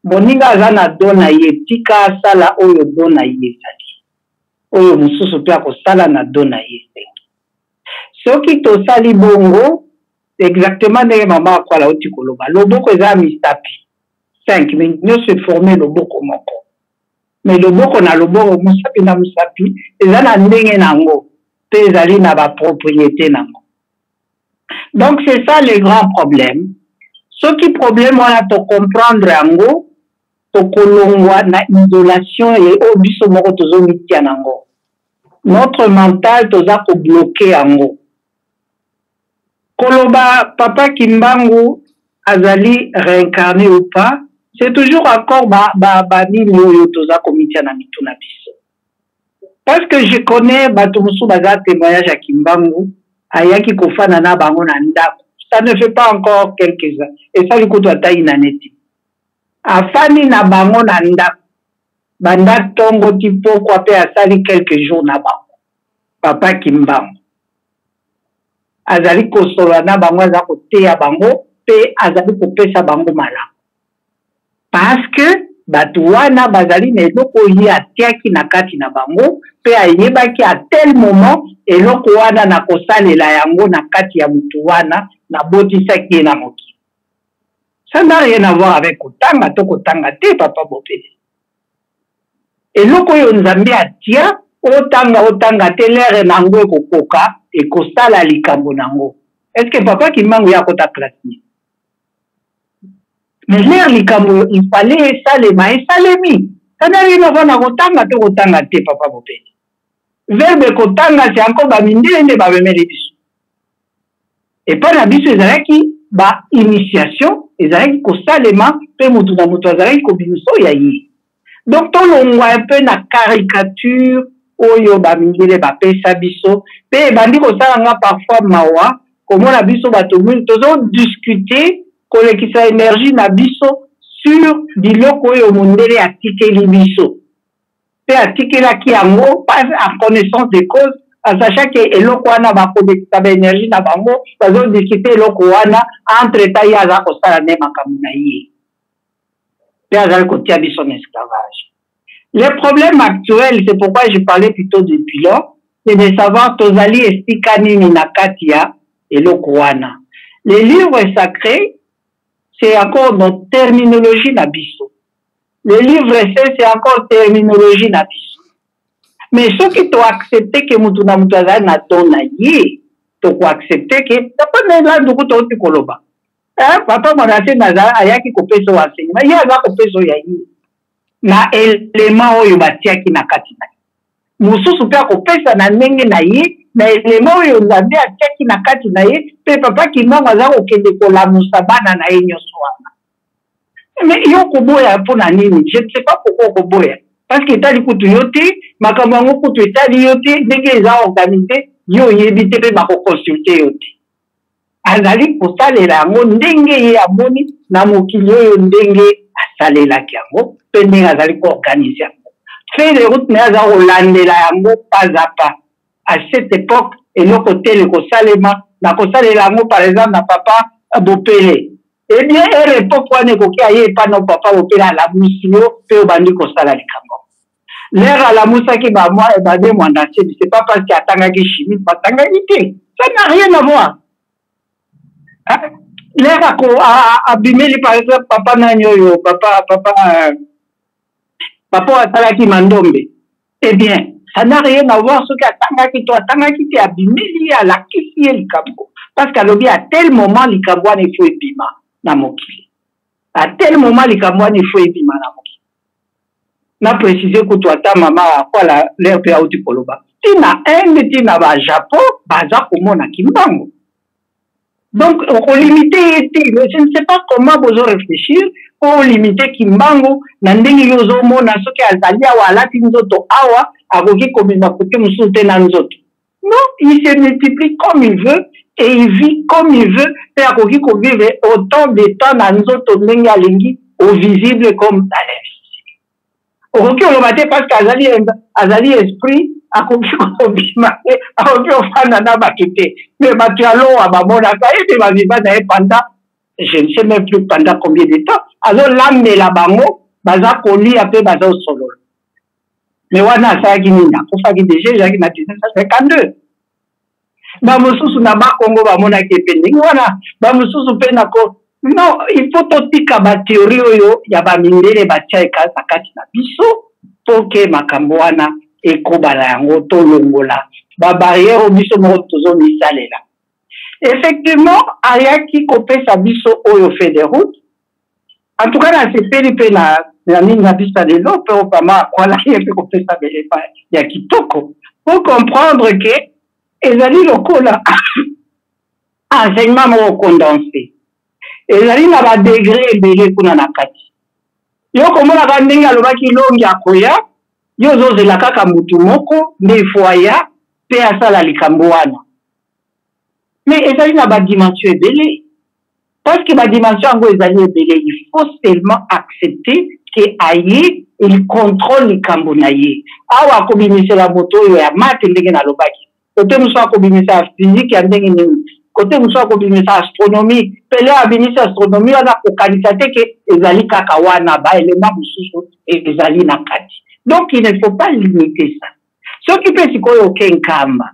Moninga aza na don na ye, tika asala oyo don na ye ezali. Oyo mosusu mpe akosala na don na ye esengi. Soki tosali bongo, exactement ndenge mama akwala oti koloba, loboko eza misapi. 5 mais nyonso eforme loboko moko mais loboko na loboko mosapi na mosapi eza na ndenge na yango mpe ezali na bapropriété na yango donc c'est ça le grand problème soki problème wana tocomprendre yango tokolongwa na isolation ye oyo biso moko tozomitia na yango notre mental toza kobloke yango Koloba papa kimbangu azali reincarne ou pas c'est toujours encore ba ba ba nini oyo toza komitia na mitu na biso parce que je connais batu mosusu baza temoignage ya kimbangu ayaki kofana na bango na ndako ça ne fait pas encore quelques esali kutu ata inane te afani na bango na ndako banda tongo ti pokwa pe asali quelques jours na bango papa kimbangu azali kosolola na bango aza koteya bango mpe azali kopesa bango malamu parceke bato wana bazali na eloko ye atiaki na kati na bango mpe ayebaki a tel moment eloko wana na kosalela yango na kati ya moto wana nabotisaki ye na mokili ça n'a rien avoir avec kotanga to kotanga te papa bopele Eloko oyo Nzambe atia, otanga otanga te l'heure nango ekokoka ekosala likambo nango. Est ce que papa kimbangu ye akota classe nini? Mais l'heure likambo il fallait esalema esalemi. Ça n'a rien à voir na kotanga to kotanga te papa Bobele. Verbe kotanga c'est encore ba mindele nde ba memeli biso. epai na biso ezalaki bainitiation ezalaki kosalema mpe moto na moto azalaki kobimisa oyo ya ye donc tolongwa mpe na caricature oyo bamindele bapesa biso mpe ebandi kosala nga parfois mawa komona biso bato mingi tozodiscute kolekisa energie na biso sur biloko oyo mondele atikeli biso mpe atikelaki yango pas en connaissance de cause en sachant que eloko wana bakolekisa ba energie na bango bazodiscute eloko wana entre temps ye aza kosala nde makambo na ye mpe azali kotia biso na esclavage le problème actuel c'est pourquoi je parlais plutôt de bilan c'est de savoir tozali esika nini na kati ya eloko wana le livre sacré c'est encore dans terminologie na biso le livre ese c'est encore terminologie na biso mais soki toaccepte ke motu na motu azali na don na ye tokoaccepte ke papa melandu kuta oti koloba eh, papa monase naza ayaki kopesa oyo enseignement ye aza kopesa oyo ya ye na elema oyo batiaki na kati na ye mosusu mpe akopesa na ndenge na ye na elema oyo nzambe atiaki na kati na ye mpe papa kimbangu aza kokende kolamusa bana na ye nyonso wana mais yo koboya mpo na nini je ne sais pas pourquoi okoboya parce que etali kutu yo te makambo yango kutu etali yo te ndenge eza organise yo oyebi te mpe bakoconsulte yo te azali kosalela yango ndenge ye amoni na mokili oyo ndenge asalelaki yango mpe ndenge azali koorganize yango feuille de route na ye aza kolandela yango pas à pas à cette époque eloko te lekosalema na kosalela yango par exemple na papa bopele Eh bien heure epoque wana ekoki aye epa no papa mopela alamusi yo pe obandi kosala likambo lere alamusaki ba mwa eh, babe mwandaseli c'est pas parce que atangaki chimie batangaki te ça n'a rien à voir lere ako abimeli par exemple papa nani oyo papa papa euh, papa oyo asalaki mandombe Eh bien, ça n'a rien à voir soki atangaki to atangaki te abimeli ye alakisi ye likambo parce que alobi à tel moment likambo wana efo ebima na mokili à tel moment likambo wana efo ebima na mokili na précise kutu ata mama akwala lere mpe auti koloba ntina inde ntina bajapon baza komona kimbangu donc okolimite ye te mais je ne sais pas comment bozo réfléchir mpo olimite kimbangu na ndenge yo ozomona soki azali awa alati nzoto awa akoki kobima kote mosusu te na nzoto non il se multiplie comme il veut et il vit comme il veut mpe akoki kovivre autant de temps na nzoto ndenge alingi au visible comme à l'invisible okoki oloba te parce que azali azali esprit akoki kobima te akoki ofanda na bato te me bato ya lowa bamonaka ye te baviva na ye panda je ne sais même plus panda combien de temps azolambela bango baza kolia mpe baza osolola me wana asalaki nini akufaki deja ezalaki na 1952 bamosusu na bakongo bamonaki ye mpe ndenge wana bamosusu mpe nako no il faut totika batheorie oyo ya bamindele batya ekasa kati na biso mpo ke makambo wana ekobala yango tolongola babarrière oyo biso moko tozomisalela effectivement ayaki kopesa biso oyo federoute En tout cas, na sepeli pe na na ninga bisa lelo pe obama akwala ye pe kopesa belema ya kitoko pour comprendre que ezali lokola enseignement moko condense ezali na badegre ebele kuna na kati yo komonaka ndenge alobaki longi akoya yo ozozela kaka motu moko nde ifo aya mpe asala likambo wana mais ezali na ba dimension ebele parce que ba dimension yango ezali ebele il faut seulement accepter ke aye il controle likambo na ye awa akobimisela moto oyo ya mate ndenge nalobaki kote mosusu akobimisa ya physique ya ndenge nini kote mosusu akobimisa astronomie pele abimisi astronomie wana kokanisa te ke ezali kaka wana baelema mosusu ezali na kati donc il ne faut pas limiter ça soki mpe sikoyo oke nkamba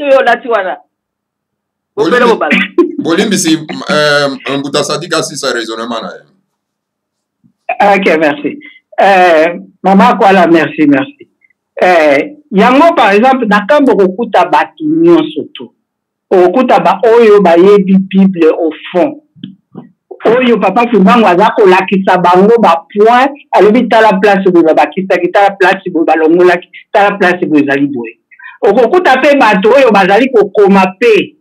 oyo olati wana obele mobala bolimbisi eh, mbuta sadika sisa raisonnement na ye ok merci eh, mama kwala merci merci eh, yango par exemple nakambo kokuta bato nyonso tu Okokuta ba oyo bayebi bible au fond. Oyo papa Kimbangu aza kolakisa bango ba point, alobi tala place boye babakisaki, tala place boye balongolaki, tala place boye ezali boye. Okokuta mpe bato oyo bazali kokoma mpe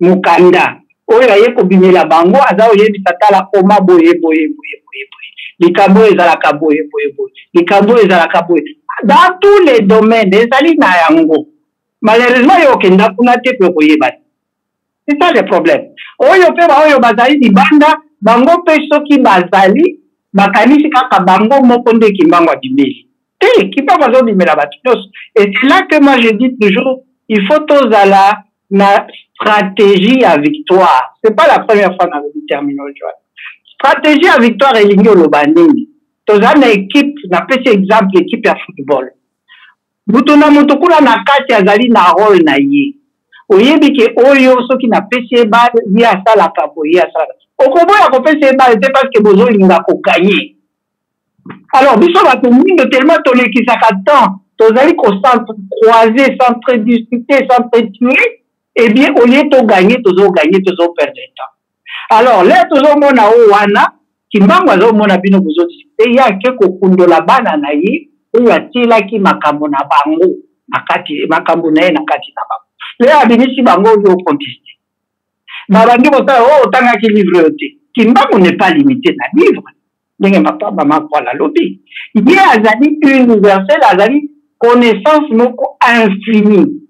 mokanda oyo aye kobimela bango aza koyebisa tala koma boye boye boye boye boye likambo oyo ezalaka boye boye boye likambo oyo ezalaka boye dans tous les domaines ezali na yango Malheureusement yo okenda kuna te pe okoyeba te. C'est ça le problème. Oyo pe baoyo bazali libanda bango pe soki bazali bakanisi kaka bango moko nde kimbangu abimeli te kimbangu azobimela bato nyonso et c'est là que moi je dis toujours il faut tozala na stratégie ya victoire c'est pas la première fois nalobi terminal joan stratégie ya victoire elingi oloba nini toza na équipe napesi exemple équipe ya football Moto na moto kuna na kati azali na role na ye. Oyebi ke oyo soki na pesi ye bale, ye asalaka boye, ye asalaka. Okoboya kopesa ye bale te parce que bozolinga ko gagner. Alors biso bato mwindo tellement tolekisaka temps tozali ko s'entre croiser, s'entre discuter, s'entre tuer, eh bien au lieu to gagner tozo gagner tozo perdre temps. alors le tozomona o wana kimbangu azomona bino bozozisi mpe ye ake kokundola bana na ye oyo atielaki makambo na bango na kati makambo na ye na kati na bango le abimisi bango oyo okontiste babandi kosala oyo oh, otangaki livre oyo te kimbangu ne pas limite na livre ndenge papa mama kwala alobi ye azali universel azali connaissance moko infini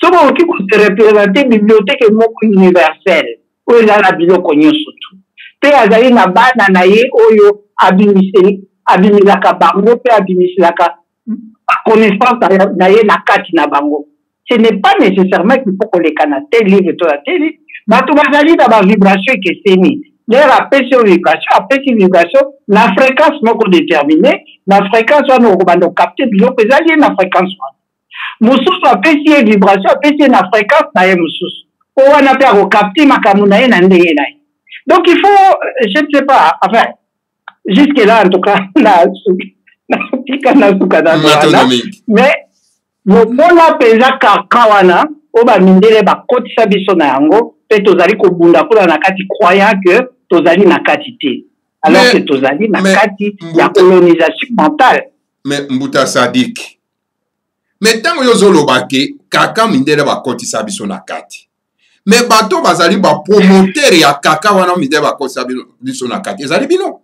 soki okoki kose represente biblioteke moko universele oyo eza na biloko nyonso tu mpe azali na bana na ye oyo abimisaka bango mpe abimiselaka connaissance na ye na kati na bango ce n'est pas nécessairement qu'il faut koleka na tel livre to na tel livre bato bazali na bavibration ekeseni lere apesi yo vibration apesi vibration na fréquence moko détermine na fréquence wana okobanda okapte biloko ezali ye na fréquence wana mosusu apesi ye vibration apesi ye na fréquence na ye mosusu po wana mpe akokapte makambo na ye na ndenge na ye donc il faut euh, je ne sais pas enfin jusque là en tout cas natika nasuka na wana mais lokola mpenza karka wana oyo bamindele bakotisa biso na yango mpe tozali kobunda kuna na kati croyant que tozali na kati te alors que tozali na kati ya colonisation mentale mais mbuta sadik me ntango yo ozoloba ke kaka mindele bakotisa biso na kati me bato bazali bapromotere ya kaka wana mindele bakotisa biso na kati ezali bino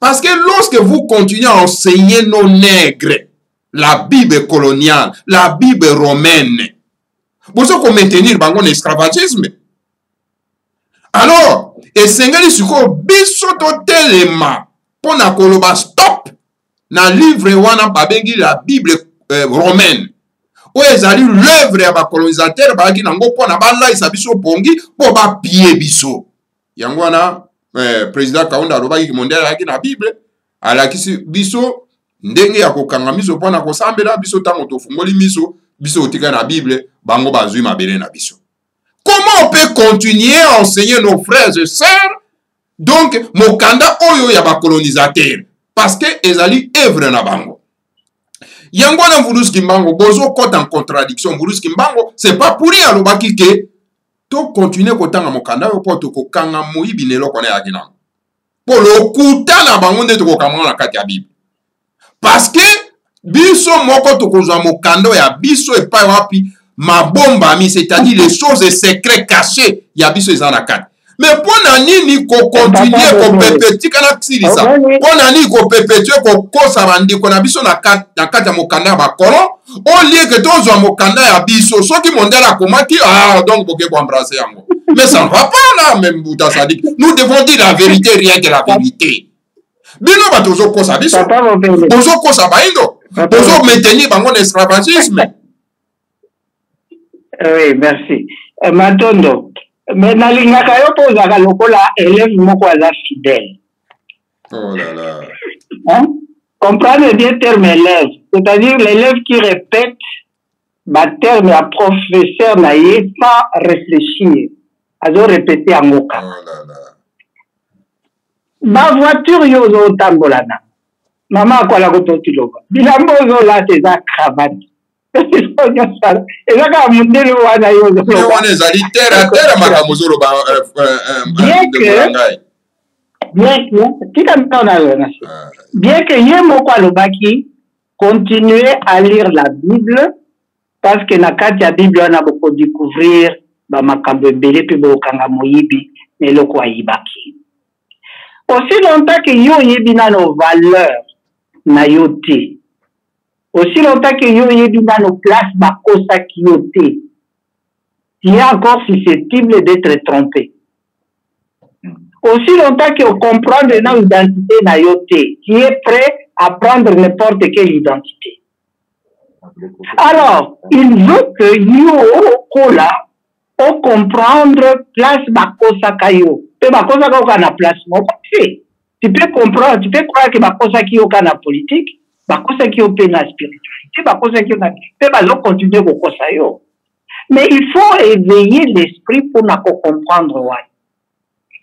parce que lorsque vous continuez à enseigner nos nègres la bible coloniale la bible romaine bozo komaintenir bango na esclavagisme alors esengeli sikoyo biso totelema mpo na koloba stop na livre wana babengi la bible eh, romaine oyo ezali l'œuvre ya bacolonisateur bayaki nango mpo na balayisa biso pongi mpo bapie biso yango wana eh, président kaunda alobaki kimondele ayaki na bible alakisi biso ndenge ya kokanga miso mpo na kosambela biso ntango tofungoli miso biso otika na bible bango bazwi mabele na biso comment on peut continuer à enseigner nos frères et sœurs donc mokanda oyo ya bacolonisateur parce que ezali evre na bango yango wana mvulusi kimbango bozokota en contradiction mvulusi kimbango c'est pas pour ye alobaki ke tokontinue kotanga mokanda oyo mpo tokokanga moyibi na eloko na yaki nango mpo lokuta na bango nde tokokamwa na kati ya bible paske biso moko tokozwa mokando ya biso epai wapi mabombami c'est-à-dire les choses et secret caché ya biso eza na kati me mpo na nini kokontinue kopepetika na silisa mpo na nini kopepetue kokosa bandeko na biso na kati ya mokanda ya bakolon olie ke tozwa mokanda ya biso soki mondial akomaki ah, donc boke koembrase yango mais ça ne va pas là même buta sadik nous devons dire la vérité rien que la vérité bino bato ozokosa biso ozokosa baindo ozo maintenir bango na esclavagisme eh oui merci eh, matondo me nalingaka yo mpo ozalaka lokola elève moko aza fidèle oh là là. Hein? comprendre bien terme élève c'est-à-dire l'élève qui répète baterme ya professeur na ye sans réfléchir azo répéte yango kaka oh ba voiture yo ozo tambola na mama akwala kototi loba bilamba ozolata eza cravate eza kaka mondele wana yo wana ezali tere atere makambo ozoloba ngai tika mpo na yo nasi bien que ye moko alobaki continuer à lire la bible Parce que na kati ya Bible wana boko decouvrir ba makambo ebele mpe bokanga moyibi na eloko ayibaki. Aussi longtemps que yo oyebi nano valeur na yo te, aussi longtemps que yo oyebi nano place bakosaki yo te, tu es encore susceptible d'être trompé. Aussi longtemps que comprendre na identité na yo te, tu es prêt à prendre n'importe quelle identité. alors il veut que yo okola ocomprendre place bakosaka yo mpe bakosaka yo kaka na place moko te tu peux comprendre tu peux croire ke bakosaki yo kaka na politique bakosaki yo mpe na spiritualité bakosaki yo na mpe bazokontinue kokosa yo mais il faut éveiller l'esprit mpona kocomprendre wana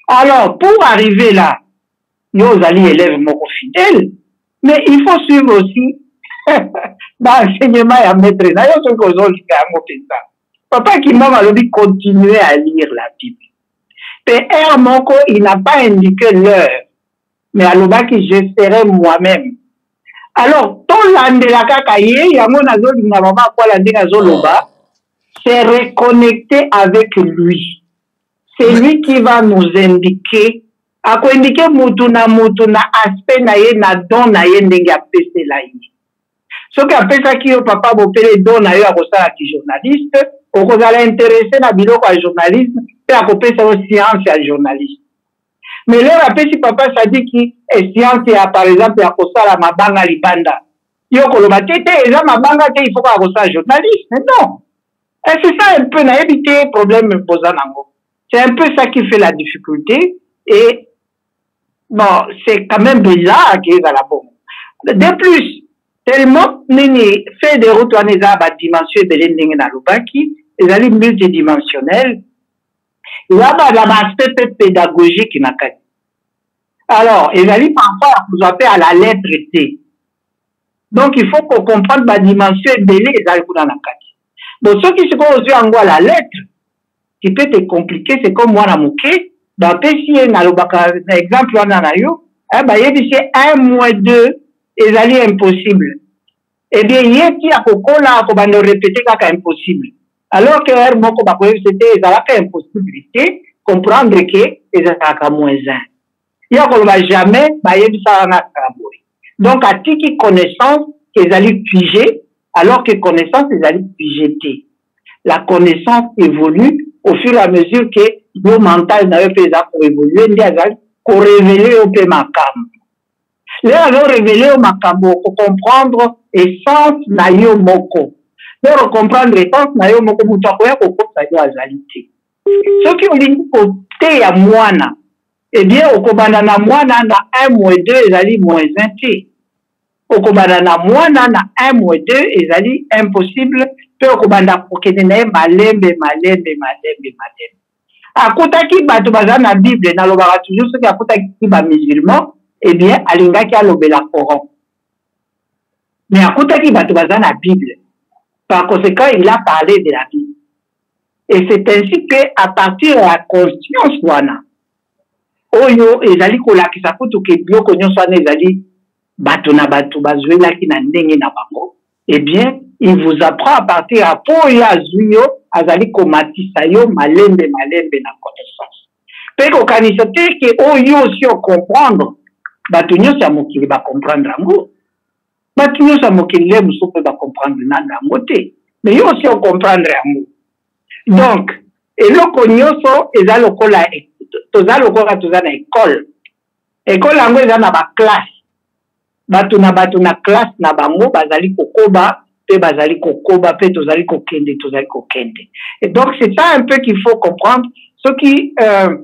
alors pour arriver là yo ozali elève moko fidèle mais il faut suivre aussi ba enseignement ya maître na yo soki ozolinga yango mpenza papa kimama alobi continuer à lire la bible mpe heure moko il n'a pas indiqué l'heure mais alobaki je serai moi-même alors tolandela kaka ye yango nazolinga mama akwala ndenge azoloba se reconnecter avec lui c'est lui qui va nous indiquer Ako indiquer mutu na mutu na aspect na ye na don na ye ndenge apesela ye. Soki apesaki yo papa Bopele don na yo ya kosala ki journaliste, okozala interesse na biloko ya journalisme pe akopesa yo science ya journalisme. Mais lelo apesi papa Sadiki eh, science ya par exemple ya kosala mabanga libanda. Yo okoloba te te eza mabanga te il faut kaka kosala journalisme. Non! Eh c'est ça un peu nayebi te problème boza nango. C'est un peu ça qui fait la difficulté. Et bon, c'est quand même bizarre qu'il est à la bombe. De plus, tellement nini fait des routes en eza ba dimension ebele ndenge na lobaki ezali multidimensionnel eza ba na baaspect mpe pédagogique na kati alors ezali parfois ya kozwa mpe à la lettre te donc il faut kocomprendre badimension ebele ezali kuna na kati bo soki sikoyo ozwi yango à la lettre tu peux te compliquer c'est comme mwana moke ba pesi ye na lobaka na exemple wana na yo eh, ba yebisi ye un moins deux ezali impossible eh bien ye ti akokola akobanda orepete kaka impossible alors que heure moko bakoyebisa te ezalaka impossibilité comprendre ke ezalaka moins un ya koloba jamais bayebisaka nga kaboye donc atiki connaissance ezali fige alors que connaissance ezali fige te la connaissance évolue au fur et à mesure que yo mental na yo mpe eza koévolue nde azali korevele yo mpe makambo lelo azorevele yo makambo okocomprendre essence na yo moko lero comprendre essence na yo moko moto akoya kokosa yo azali te soki olingi koteya mwana ebie eh okobanda na mwana na 1 mois 2 ezali mois 1 te okobanda na mwana na 1 mois 2 ezali impossible mpe okobanda kokende na ye malembe malembe malembe malembe akutaki bato baza na bible nalobaka toujours soki akutaki bamusulman ebien eh alingaki alobela coran mais akutaki bato baza na bible par conséquent il a parlé de la bible et c'est ainsi que à partir ya conscience wana oyo ezali kolakisa kutu ke biloko nyonso wana ezali bato na bato bazwelaki na ndenge na bango eh bien il vous apprend à partir ya po oyo azwi yo azali komatisa yo malembe malembe na connaissance mpe kokanisa te ke oyo osi ocomprendre bato nyonso ya mokili bacomprendre yango bato nyonso ya mokili nde mosusu mpe bacomprendre nano yango te mais yo osi ocomprendre yango donc eloko nyonso eza lokola toza lokola toza na ekole ekole yango eza na baklasse bato na bato na klasse na bango bazali kokoba mpe bazali kokoba mpe tozali kokende tozali kokende et donc c'est ça un peu qu'il faut comprendre soki euh,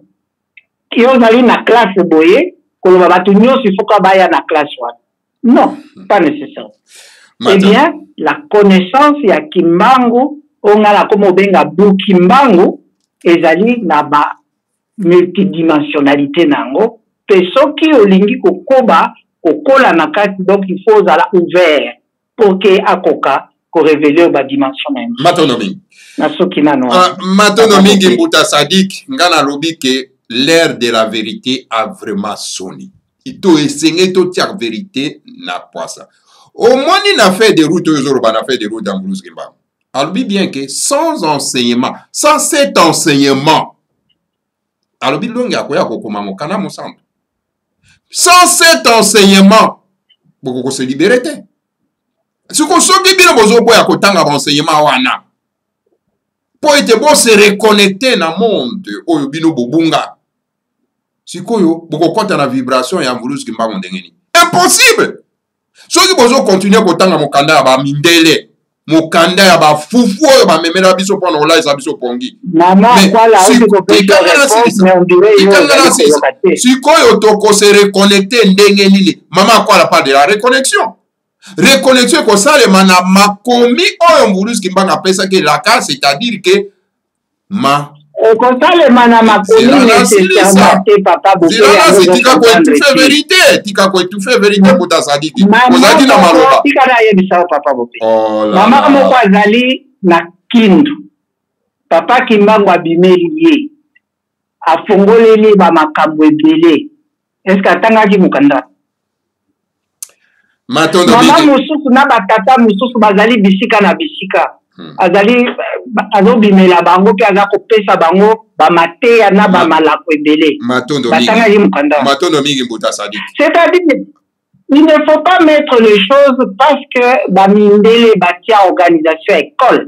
yo ozali na klasse boye koloba bato nyonso ifoka baya na klasse wana Non, pas nécessaire. Eh bien, la connaissance ya Kimbangu, on a la comme obenga Bukimbangu, ezali na ba multidimensionnalité nango, pe soki olingi kokoba, kokola na kati, donc il faut ozala ouvert pour que akoka ko révéler ba dimension na ye. Matono mingi. Na soki nano. Ah, matono mingi mbuta sadik, nga nalobi que l'ère de la vérité a vraiment sonné. to esengeli totiaka verite na pwasa omoni na feuille de route oyo ozoloba na feuille de route ya mbulusu kimbangu alobi bien ke sans enseignement sans cet enseignement alobi longi akoya kokoma mokanda mosantu sans cet enseignement bokoki koselibere te siko soki bino bozoboya kotanga baenseignement wana mpo ete bose reconnecte na monde oyo bino bobunga sikoyo bokokɔta na vibration ya mvuluzi kimbangu ndenge nini impossible soki bozokontinue kotanga mokanda ya bamindele mokanda ya bafufu oyo bamemela biso mpo na kolalisa biso pongi sikoyo tokose reconnecte ndenge nini mama akwala par de la reconnexion reconnexion ekosalema na makomi oyo mbuluzi kimbanga apesaki elaka c'est-à-dire ke ma ekosalema na makomitika koetufe verite tika koetufe verite moto azali te ozalaki na malobatika nayebisa yo papa bope oh mama moko azali na kindu papa kimbangu abimeli ye afongoleli bamakambo ebele est ce que atangaki mokanda mama mosusu na batata mosusu bazali bisika na bisika hmm. azali azobimela bango mpe aza kopesa bango bamateya na bamalako ebele batangaki mokanda matondo mingi mbuta sadik c'est-à-dire il ne faut pas mettre les choses parce que bamindele batia organisation ya ekole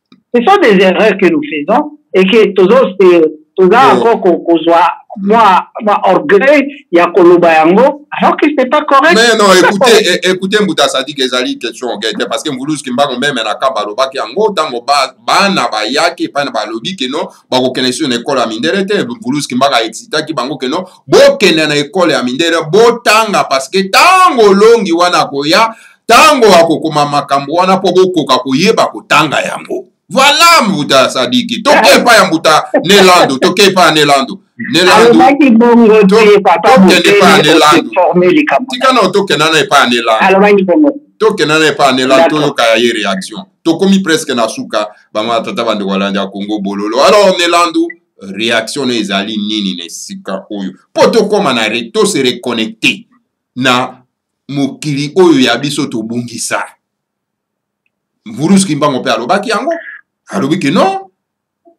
ce sont des erreurs que nous faisons et que tozo toza oh. encore kozwa mwa mwa orgueil ya koloba yango alors que c'est pas correct mais non écoutez écoutez mbuta sadik ezali question orgueil te parce que mvuluzi kimbangu meme na kaba alobaki yango ntango bana bayaki epai na balobi keno bakokende sur na ekole ya mindele te mvuluzi kimbangu aexitaki bango keno bokende na ekole ya mindele botanga parce que ntango olongi wana akoya ntango ya kokoma makambo wana mpo bokoka koyeba kotanga yango voilà mbuta sadiki toke epai ya mbuta nelando toke epai ya nelando nelandotokende epai ya nelando tika nao tokenda na epai ya nelando tokenda na epai ya nelando toyoka ya ye réaction tokomi presque na suka bango na tata bandeko balandi ya congo bololo alors nelando réaction na ezali nini na esika oyo mpo tokóma na re to se reconnecter na mokili oyo ya biso tobungisa mvulusu kimbango mpe alobaki yango alobi ke non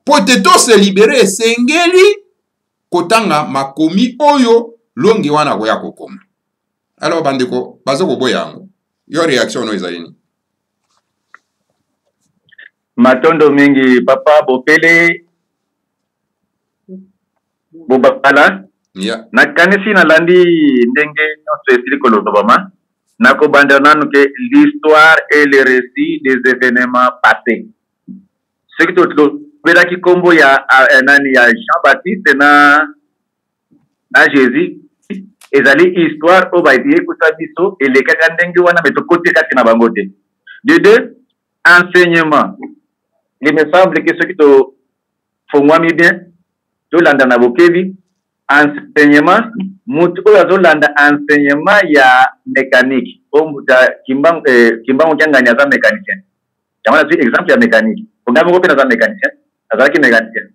mpo te tose libere esengeli kotanga makomi oyo longe wana akoya kokoma alors bandeko baza koboya yango yo reaction no ezali nini Matondo mingi papa bobele bobala yeah. nakanisi nalandi ndenge nyonso esili kolobama nakobanda nanu ke l'histoire et le récit des événements passés soki tolobelaki nkombo ya eh, nani ya jean baptiste na na jésus ezali histoire oyo bayekosa biso elekaka ndenge wana me tokoti kati na bango te de deux enseignement il me semble ke soki tofongwami bien tolanda na bokebi enseignement moto oyo azolanda enseignement ya mécanique oyo moto kimbangu eh, kimbangu kiangani aza mécanicien yango nazwi exemple ya mécanique oga moko mpe naza mécanicien azalaki mécanicien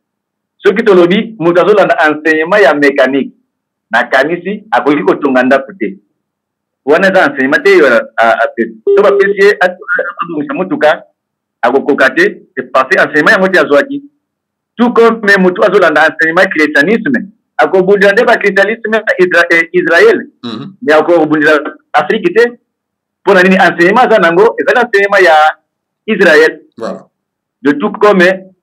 soki tolobi moto azolanda enseignement ya mécanique nakanisi akoki kotonga ndako te wana eza enseignement te apesi to bapesi ye abongisa motuka akokoka te parce que enseignement yango te azwaki tout comme motu azolanda enseignement christianisme akobundela nde bachristianisme israel mhm. mais akobundela afrique te mpo na nini enseignement aza nango ezali enseignement ya israel de tout comme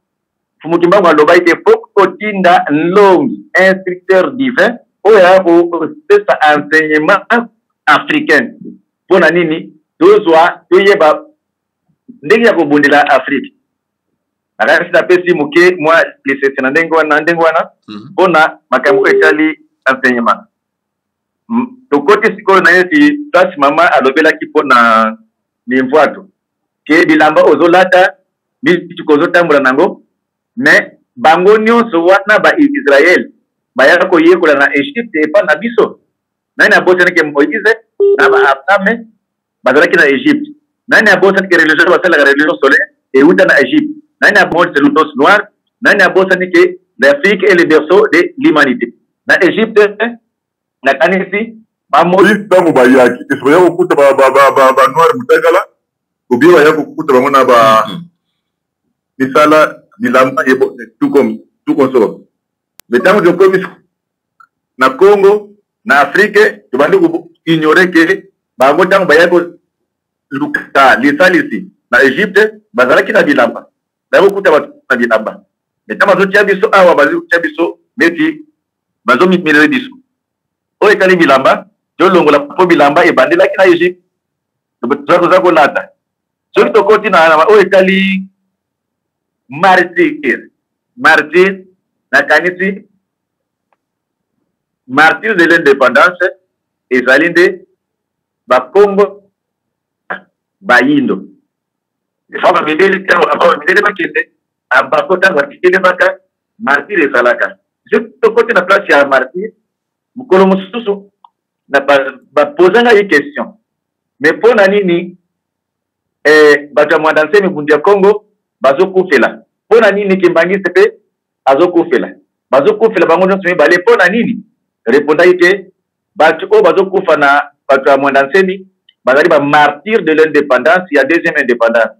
mfumu kimbangu alobaki te fo kotinda nlongi instructeur divin oyo aya kopesa enseignement africain mpo na nini tozwa toyeba ndenge ya kobundela afrique nakanisi napesi moke mwa lisese na ndenge wana ndenge wana mhm. mpo na makambo oyo etali enseignement tokoti sikoyo na neti place mama alobelaki mpo na limvwatu ke bilamba ozolata mituka ozotambola na yango me bango nyonso wana baisraele baya koyekola na egypte epai na biso nani abosani ke moïse na baabrame bazalaki na egypte nani abosani ke religion basalaka religion solaire euta na egypte nani abosani lutos noir nani abosani ke l'afrique est le berceau de l'humanité na egypte nakanisi bamoli ntango bayaki esi baya kokuta banoire mutakala obie baya kokuta bango na ba mm-hmm. misala bilamba tukonsoba me ntango tokomi na congo na afrike tobandi koignore ke bango ntango bayaki koluka lisalisi na egypte bazalaki na bilamba baya kokuta bato na bilamba me ntango bazotia biso awa bazotia biso neti bazo mitmilele biso oyo etali bilamba tolongola mpo bilamba ebandelaki na egypte toza kolata soki tokoti na oyo etali martir martir nakanisi martir de l'independance ezali nde bakongo bayindo efa bamindeli ntango afa bamindeli bakende abako ntango atikilemaka martire ezalaka tokoti na place ya martire mokolo mosusu bapoza ngai question mais mpo na nini eh, bato ya mwanda nse mibundi ya congo bazokufela mpo na nini kimbangiste mpe azokufela bazokufela bango nyonso mibale mpo na nini repondaki te bato oyo bazokufa na bato ya mwanda nsemi bazali bamartire de l'indépendance ya deuxième indépendance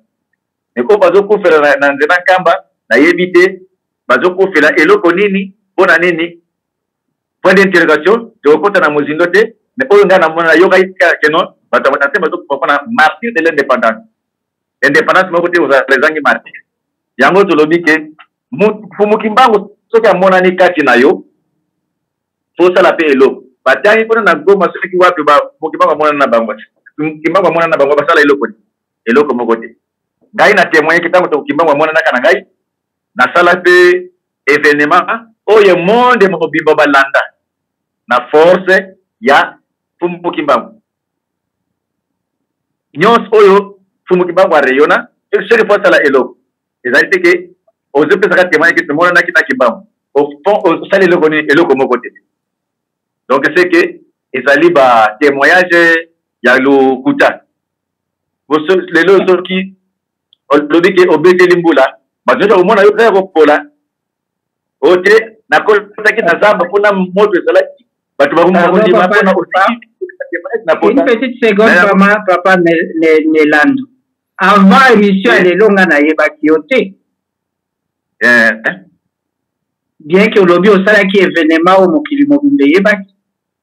meko bazokufela na, na nzela nkamba nayebi te bazokufela eloko nini mpo na nini point d'interrogation tokokota na mozindo te me oyo ngai namona nayokaki kaka keno bato ya batanse bazokufa mpona martir de l'indépendance indépendance moko te kozala ezangi martir yango tolobi ke fumuki mbangu soki amonani kati na yo tosala mpe eloko batangi kuna na goma soki wapi fumuki mbangu amonani na bango fumuki mbangu amonani na bango basala eloko te eloko moko te ngai na temoye ke ntango tokokimbango amonanaka na ngai nasala mpe evenema oyo monde mobimba balanda na force ya fumbu kimbangu nyonso oyo fumbu kimbangu areyona soki fo asala eloko ezali te ke ozopesaka temoye ke tomonanaki na kimbangu osali eloko nini eloko moko te donc seke ezali ba temoyage ya lokuta lelo soki olobi ke obeteli mbula bazoki komona yo kaka kopola oyo te nakotaki na zamba mpona moto ezalaki bato bakomakolima mpona osiki une petite seconde vraiment papa nelando avant émission ya lelo nga nayebaki yo te eh. bien ke olobi osalaki événement oyo mokili mobimba eyebaki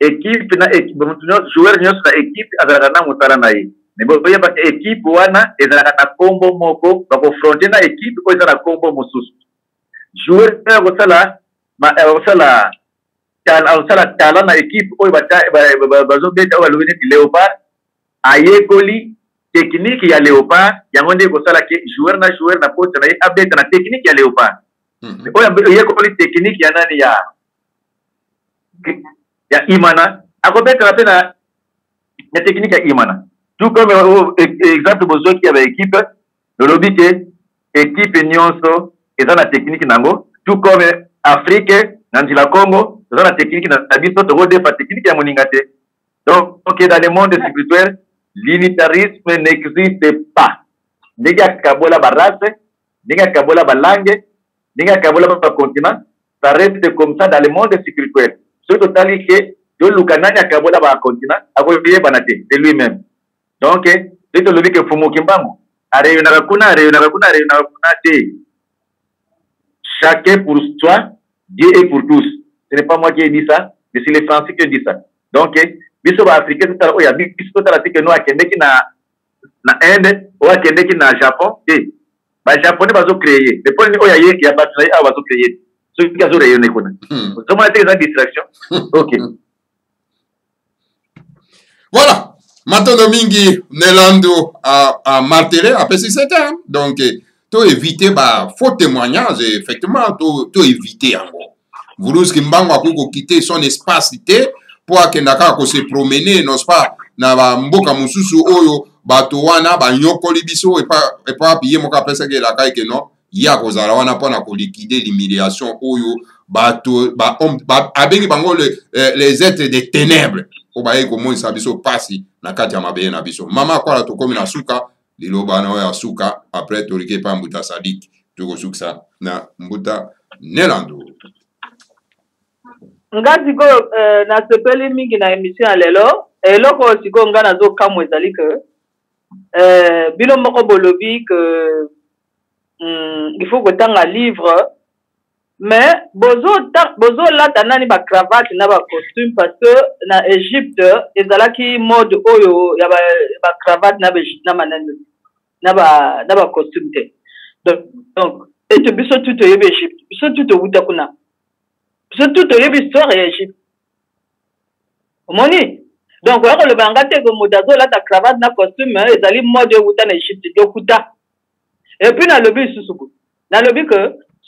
ekipe na joueur nyonso na ekipe azalaka na mosala na ye me boyeba te ekipe wana ezalaka na nkombo moko bakofronte na ekipe oyo eza na nkombo mosusu joueur akosala akosala akosala talent na ekipe oyo bazobeta oyo balobi neti leopard ayekoli tekinike ya leopard yango nde ekosala ke joueur na joueur na poste na ye abeta na tekinike ya leopard hmm. oyo oyekoli tekinike ya nani ya ya imana akobetela mpe na na technique ya imana tout comme oh, e, e, exemple bozwaki ya baekipe lolobi te ekipe nyonso eza na technique na yango tout comme afrique na nzila congo toza na technique na biso tokodefa technique ya moninga te donc oke dans le monde spirituel l'unitarisme n'existe pas ndenge akabola barace ndenge akabola ba langue ndenge akabola ba continent ça reste comme ça dans le monde spirituel soki totali ke toluka nani akabola ba continent akoyebana te de lui même donc soki tolobi ke fumu kimbangu areyonaka kuna areyonaka kuna areyonaka kuna te chacun pour soi dieu est pour tous ce n'est pas moi qui ai dit ça mais c'est les français qui ont dit ça donc biso baafricain totala oyo ya biso totala te ke no akendeki na na inde oyo akendeki na japon te bajaponais bazocreye ye me mpo nini oyo aye ya bato na ye awa bazocreye ye soki azo rayonne kuna hmm. ozomona te eza distraction ok voilà matondo mingi nelando amartele apesi sete donc to éviter ba faux témoignages effectivement to to éviter yango Vuluski Mbango akoki ko quitter son espace te mpo akenda kaka ko se promener n'est-ce pas na ba mboka mosusu oyo bato wana banyokoli biso epa epa wapi ye moko apesaki elaka eke non ye akozala wana mpo na kolikide l'humiliation oyo bato ba, ba, abengi bango le, eh, les êtres de ténèbres oyo bayei komonisa biso mpasi na kati ya mabele na biso mama akwala tokomi na suka liloba wana oyo asuka après toliki epa mbuta sadiki tokosukisa na mbuta nelando nga sikoyo euh, nasepeli mingi na émission ya lelo eloko oyo sikoyo nga nazokamwa ezali ke euh, bino moko bolobi ke mm, il faut kotanga livre Mais bozo bozo lata nani ba cravate na ba costume parce que na Egypte ezalaki mode oyo ya ba, ba cravate na ba na manani na ba na ba costume te. Donc, donc ete biso tout toyebi Egypte, biso tout towuta kuna. Biso tout toyebi histoire ya Egypte. Omoni? Donc oya koloba nga te ko moto azolata cravate na costume ezali mode ewuta na Egypte. Lokuta. et puis nalobi lisusu boye nalobi ke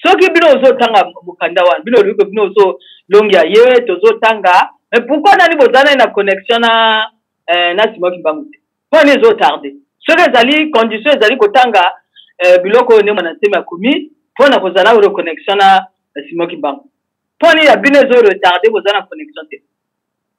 soki bino ozotanga mokanda wana bino olobi ke bino ozolongia ye tozotanga mais pourquoi nani boza naye na connexion na eh, na simon kimbangu te mpo ani ezotarde soki ezali condition ezali kotanga eh, biloko oyo nde mwana nsemi akomi mpo na kozala oyo connexion na eh, simon kimbangu mpo ani ya bino ezo retarde boza na connexion te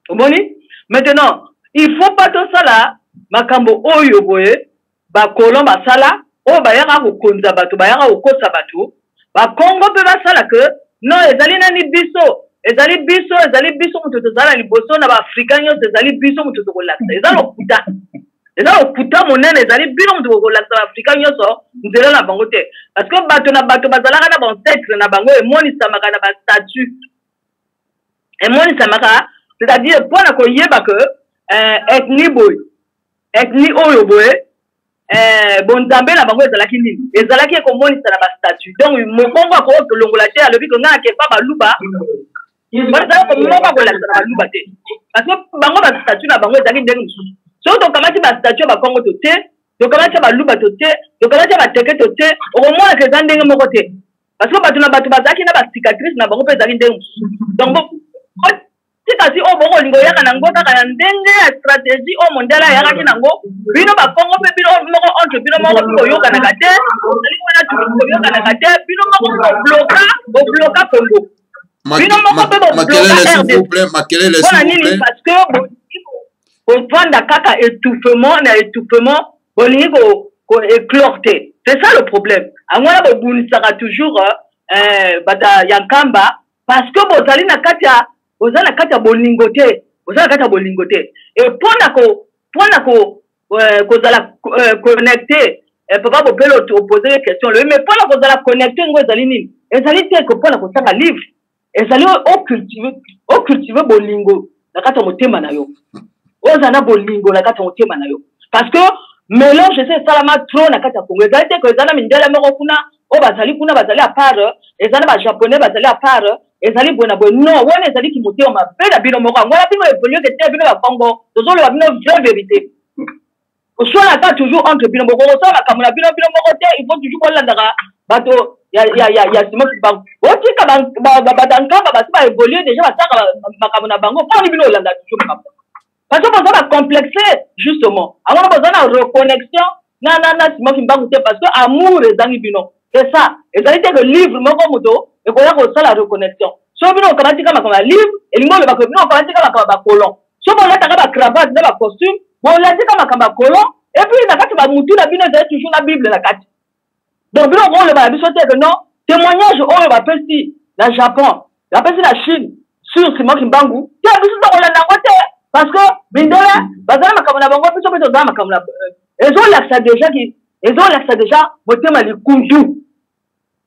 omoni maintenant il faut pas tosala makambo oyo boye Ba colon basala oyo bayaka kokonza bato bayaka kokosa bato ba kongo pe basala que non ezali nani biso ezali biso ezali biso moto tozala liboso na ba africain nyonso ezali biso moto tokolakisa eza lokuta eza lokuta monene ezali bino moto kokolakisa ba africain nyonso nzela na bango te parce que bato na bato bazalaka na bancetre na bango emonisamaka na ba statut emonisamaka c'est à dire mpo na koyeba que euh, ethnie boye ethnie oyo boye eh, bonzambe na bango ezalaki nini ezalaki ekomonisa na bastatut donc mokongo akoki kolongola te alobi ko ngaa kepa baluba bazala komoko akolakisa na baluba te parce que bango bastatut na bango ezalaki ndenge mosusu soki tokamati bastatut ya bakongo to te tokamati ya baluba to te tokamati ya bateke to te okomonaka eza ndenge moko te parce que bato na bato bazalaki na bacicatrice na bango mpe ezalaki ndenge mosusu donc tika ti oyo bokolinga oyaka na ngo kaka na ndenge ya stratégie oyo mondial ayakaki na ngo bino bakongo mpe bino moko entre bino moko bikoyokanaka te ozali wana koyokanaka te bino moko bobloka bobloka kongo bino moko mpe boblokampona nini parce que bovanda kaka étouffement na étouffement bolingi koéclore te c'est ça le problème yango wana bobundisaka toujours euh, bata ya nkamba parce que bozali na kati ya boza na kati ya bolingo te boza na kati ya bolingo te e mpo na ko mpo na ko euh, kozala euh, connecte eh, papa bopele opose ye question loye mais mpo na kozala connecte yango ezali nini ezali te mpo na kotanga livre ezali ocultive bolingo na kati ya motema na yo ozala na bolingo na kati ya motema na yo parce que mélange eza esalama trop na kati ya congo ezali te ko eza na mindele moko kuna oyo bazali kuna bazali apart eza na bajaponais bazali apart ezali boye na boye non wana ezali kimotema mabe na bino moko yango wana bino evolue ke te bino bakongo tozoloba bino vrai verité oswanaka toujours entre bino moko kosala makambo na bino bino moko te il faut toujours bolandaka bato ya sima bango botika batankamba basi ba évolue déjà basalaka makambo na bango mponi bino olanda toujours makambo parce que boza bacomplexe justement yango na boza na reconnexion na na na sima kimbangu te parce que amour ezangi bino c'est ça ezali te ke livre moko moto ekoya kosala reconnexion soki bino okamatika makambo ya livre elingi oloba ke bino okamatika makambo ya bacolon so bolataka ba cravate na ba costume bolatika makambo ya kolon epuis na kati bamutu na bino ezali toujours na bible na kati donc bino okoloba na biso te ke non témoignage oyo bapesi na japon bapesi na chine sur simon kimbangu te biso tokolanda yango te parce que mindele bazala makambo na bango biso mpe tozala makambo na euh, ezolakisa deja ki ezolakisa deja motema likundu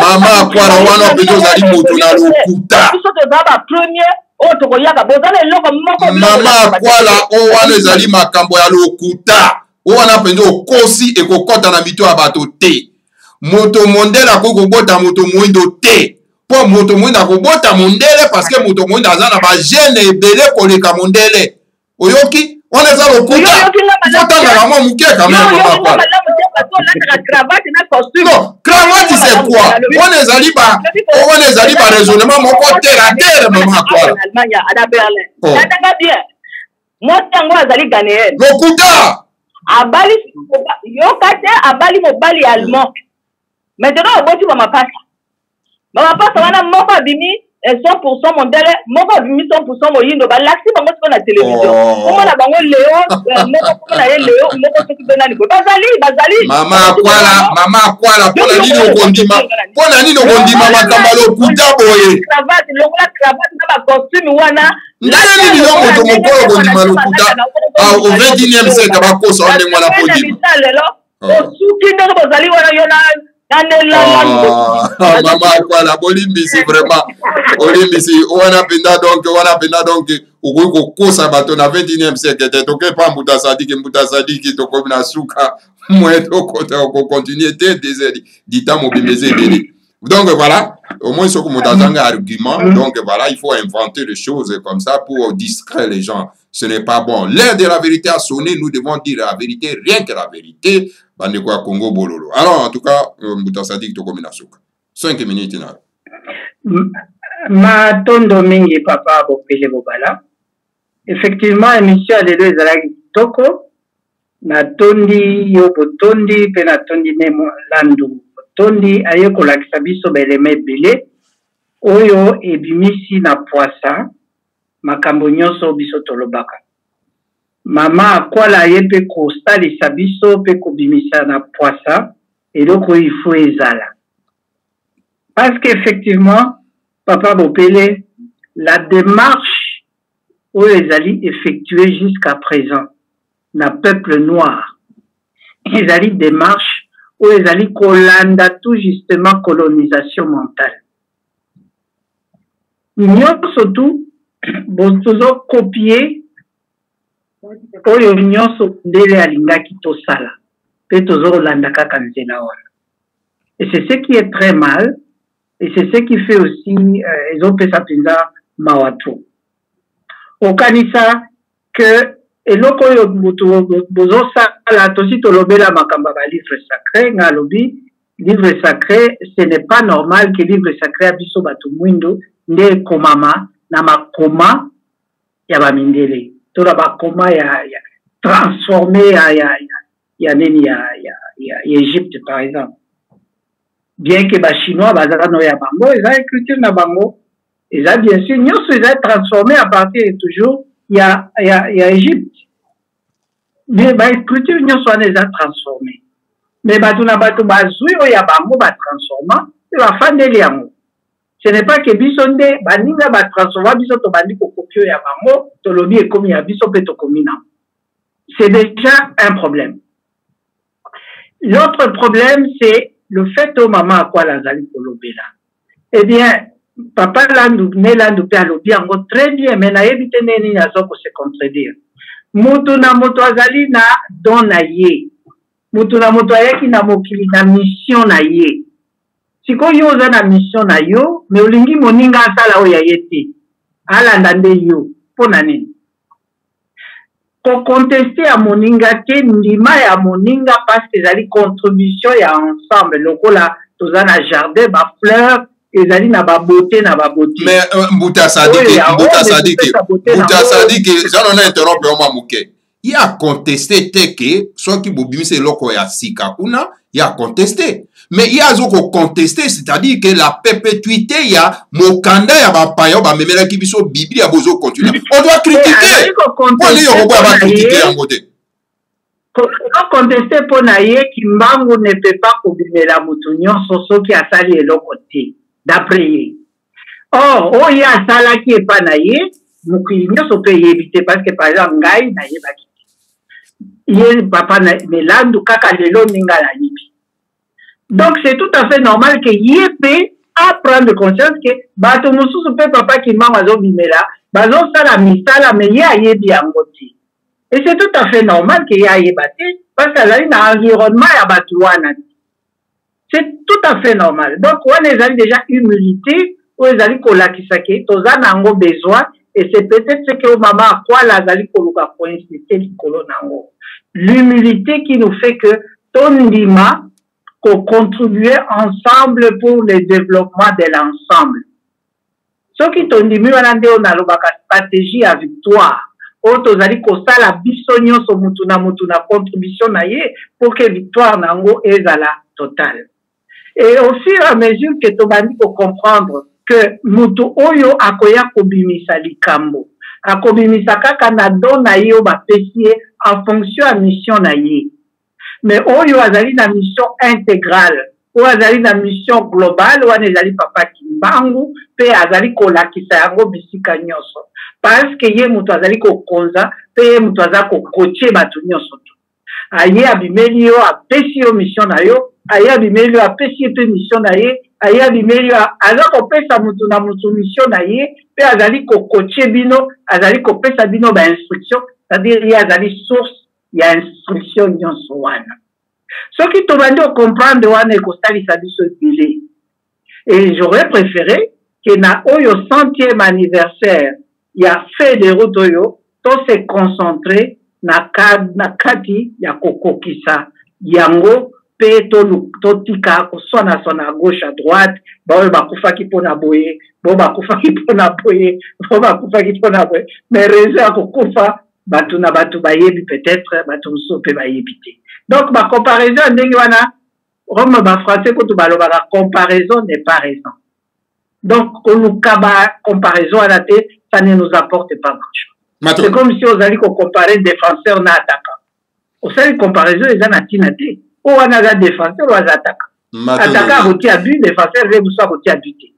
mama akwara wana mpenza ozali moto na lokuta oyo tokoyaka bozala eloko moko mama akwala oyo wana ezali makambo ya lokuta oyo wana mpenza okosi ekokɔta na mito ya bato te moto mondele akoki kobota moto moindo te mpo moto moindo akobota mondele parceke moto moindo aza na bagene ebele koleka mondele oyoki wana eza lokuta fotangaka mwa moke kamemakravati se kua wana ezali wana ezali baraisonnement moko tere a tere mamakwala mwasi yango azali ganeele lokuta abali yoka te abali mobali ya allemand maintenant oboti bamapasa mama pasa wana moko abimi 100% eh, mondele moko abimi 100% moyindo balakisi bango siko na television oh. komona bango leo eh, moko komona ye leo moko soki mpe nani boye bazali bazali mama akwala mama akwala mpo na nini okondima mpo na nini okondima makambo ya lokuta boye cravate lokola cravate na bacostume wana ndenge nini yo moto mokolo okondima lokuta au 21e siècle bakosa yo ndenge wana podima osuki ah. ndenge bozali wana yo na ah, mama akwala bolimbisi vraiment olimbisi wana mpenza donk wana mpenza donk okoki kokosa bato na 21e siècle te toke pa mbuta sadiki mbuta sadiki tokomi na suka moye tokota kokontinue te deseli dita mobimba eza ebele donc voilà au moins soki moto azanga argument donc voilà il faut inventer les choses comme ça pour distraire les gens ce n'est pas bon l'heure de la vérité a sonné nous devons dire la vérité rien que la vérité bandeko ya congo bololo alors en tout cas euh, mbuta sadik tokomi na suka 5 minutes na matondo mingi papa bopele bobala effectivement émission ya lelo ezalaki kitoko natondi yo botondi mpe natondi ne molandu botondi aye kolakisa biso baelema ebele oyo ebimisi na pwasa makambo nyonso biso tolobaka. Mama akwala aye pe kosalisa biso pe kobimisa na pwasa eloko oyo il faut ezala. Parce que effectivement papa Bopele la demarche oyo ezali effectuer jusqu'à present na peuple noir ezali demarche oyo ezali kolanda tout justement colonisation mentale. Nionso tu bozo copier oyo nionso ndele alingaki tosala pe tozo kolanda kaka nzela wana et c'est ce qui est très mal et c'est ce qui fait aussi euh, ezopesa mpenza mawa trop okanisa que eloko oyo moto bozosala tosi tolobela makambo ya balivre sacré nga alobi livre sacré ce n'est pas normal que livre sacré ya biso bato mwindo nde ekomama na makoma ya bamindele to na bakoma ya, ya transforme ya, ya, ya, ya nini ya, ya, ya, ya egypte par exemple bien que bachinois baza no ya bango eza culture na bango eza bien sûr nyonso eza transformé à partir de toujours ya, ya, ya égypte mais baécriture nyonso wana eza transformé mais bato na bato bazwi oyo ya bango batransforma mpe bafandeli yango ce n'est pas que biso nde baninga batransforma biso tobandi kokoki oyo ya bango tolobi ekomi ya biso mpe tokomi nango c'est déjà un problème L'autre problème, c'est le fait que maman Akwala azali kolobela. Eh bien, papa Landu, ne Landu pe alobi yango très bien, mais nayebi te nini nini azo ko se contredire. Mutu na mutu azali na don na ye. Mutu na mutu ayaki na mokili na mission na ye. Sikoyo yo oza na mission na yo, mais olingi moninga asala oyo ya ye te. Alanda nde yo. Mpo na nini? Ko contester ya moninga te, ndima ya moninga parce que ezali contribution ya ensemble lokola toza na jardin ba fleurs ezali na ba beaute na ba beaute. Mais euh, Mbuta Sadiki, Mbuta Sadiki, Mbuta Sadiki, zalo na interrompre yo mwa moke. Ye a contester te que soki bobimisi eloko ya sika kuna ye akonteste mais ye azo kokonteste c'est-à-dire que la perpétuité ya mokanda ya bapaya oyo bamemelaki biso biblia bozo continue on doit critiquer mpo nini okoboya bakritike yango te okonteste mpo na ye kimbangu ne peut pas kobimela moto nyonso soki asali eloko te d'après ye or oyo ye asalaki epa na ye mokili nyonso mpe eyebi te parce que par exemple ngai nayebaki ye papa na melandu kaka lelo ninga nayebi donc c'est tout à fait normal que ye mpe aprendre conscience ke bato mosusu mpe papa kimbangu azobimela bazosala misala me ye ayebi yango te et c'est tout à fait normal ke ye ayeba te parce que azali na environnement ya bato wana te c'est tout à fait normal donc wana ezali déjà humilité oyo ezali kolakisa ke toza na yango besoin et c'est peut-être ce que mama akwala azali koluka koinsiste likolo na yango l'humilité qui nous fait que tondima kocontribue ensemble pour le développement de l'ensemble Soki tondimi wana nde oyo nalobaka strategie ya victoire oyo tozali kosala biso nionso mutu na mutu na contribution na ye pour que victoire na yango ezala totale. Et au fur et à mesure que tobandi ko comprendre que mutu oyo akoya kobimisa likambo akobimisa kaka na don na ye oyo bapesi ye en fonction ya mission na ye, mais oyo azali na mission intégrale oyo azali na mission globale wana ezali papa kimbangu mpe azali kolakisa yango bisika nyonso parceke ye moto azali kokonza mpe ye moto aza kokotie bato nyonso tu aye abimeli yo apesi yo mission na yo aye abimeli yo apesi ye mpe mission na ye aye abimeli yo aza kopesa moto na moto mission na ye mpe azali kokotie bino azali kopesa bino bainstruction c'est-à-dire ye azali source ya instruction nyonso wana soki tobandi okomprendre wana ekosalisa biso ebele et j'aurais préféré ke na oyo centième anniversaire ya fait de route oyo to se concentrer na, na kati ya kokokisa yango mpe totika koswanaswana à gauche à droite baoyo bakufaki mpo na boye bo bakufaki mpo na boye bo bakufaki mpo na boye mais raison ya kokufa bato na bato bayebi peut-être bato mosusu mpe bayebi te donc bacomparaison ya ndenge wana rome bafrançais kutu balobaka comparaison n'est pas raison donc koluka bacomparaison wana te ça ne nous apporte pas grand chose c'est comme si ozali kocompare défenseur na attaquant osali comparaison eza na ntina te oyo wana aza défenseur oyo aza attaquant attaquant akotia but défenseur eza mosusu akotia but te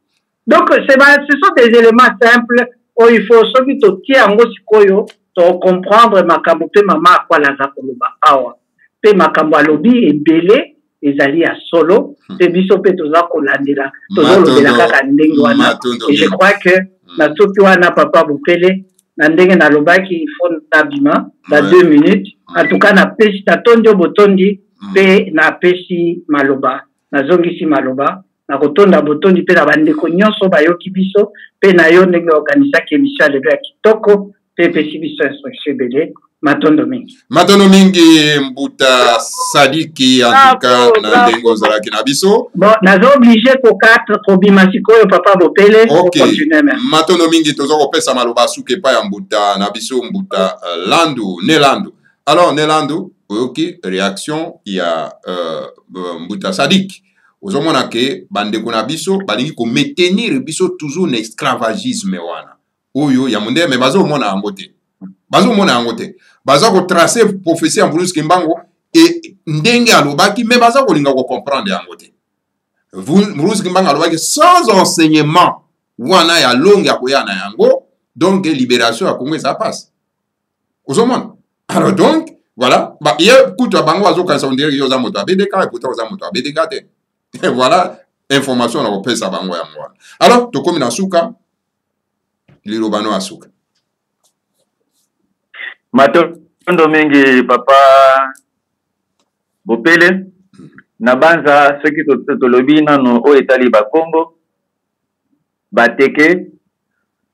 donc ce sont des éléments simples oyo il faut soki totie yango sikoyo tocomprendre makambo mpe mama akwala aza koloba awa mpe makambo alobi ebele ezali ya solo mpe hmm. biso mpe toza kolandela tozolobela kaka ndenge wana et je crois que hmm. na soki wana papa bopele na ndenge nalobaki ifo nabima na deux minutes en tout cas napesi natondi yo botondi mpe napesi maloba nazongisi maloba nakotonda botondi mpe na bandeko nyonso bayoki biso mpe na yo ndenge organisaki emission ya lelo ya kitoko mpe epesi biso instruction ebele matondo mingi matondo mingi mbuta sadiki antuka na ndenge ozalaki na biso bon naza oblige kokatre kobima sikoyo papa bopele ok matondo mingi toza kopesa maloba suka epai ya mbuta na biso mbuta uh, landu ne landu alors ne landu oyoki réaction ya uh, mbuta sadiki ozomona ke bandeko na biso balingi kometenir biso toujours na esclavagisme wana oyo ya mondele me bazomona yango te bazomona yango te baza kotrace prophesie ya mbulusu kimbango e ndenge alobaki me baza kolinga kocomprendre yango te mbulusu kimbango alobaki sans enseignement wana ya longe akoya na yango donc liberation ya congo eza pasi ozomona alors donc voilà ba, ye kutu ya bango azokanisa ondire yo oza moto ya bdk epota oza moto ya bdk te voilà information na kopesa bango yango wana alors tokomi na suka liloba no ya suka matondo mingi papa bopele hmm. nabanza soki tolobi nano oyo etali bakongo bateke,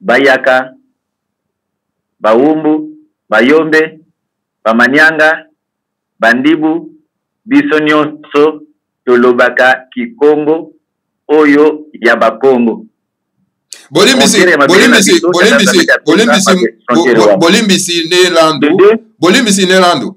bayaka, bawumbu, bayombe, bamanianga, bandibu, biso nionso tolobaka kikongo oyo ya bakongo. Bolimbisi, bolimbisi, bolimbisi, bolimbisi, bolimbisi Nelandu, bolimbisi Nelandu.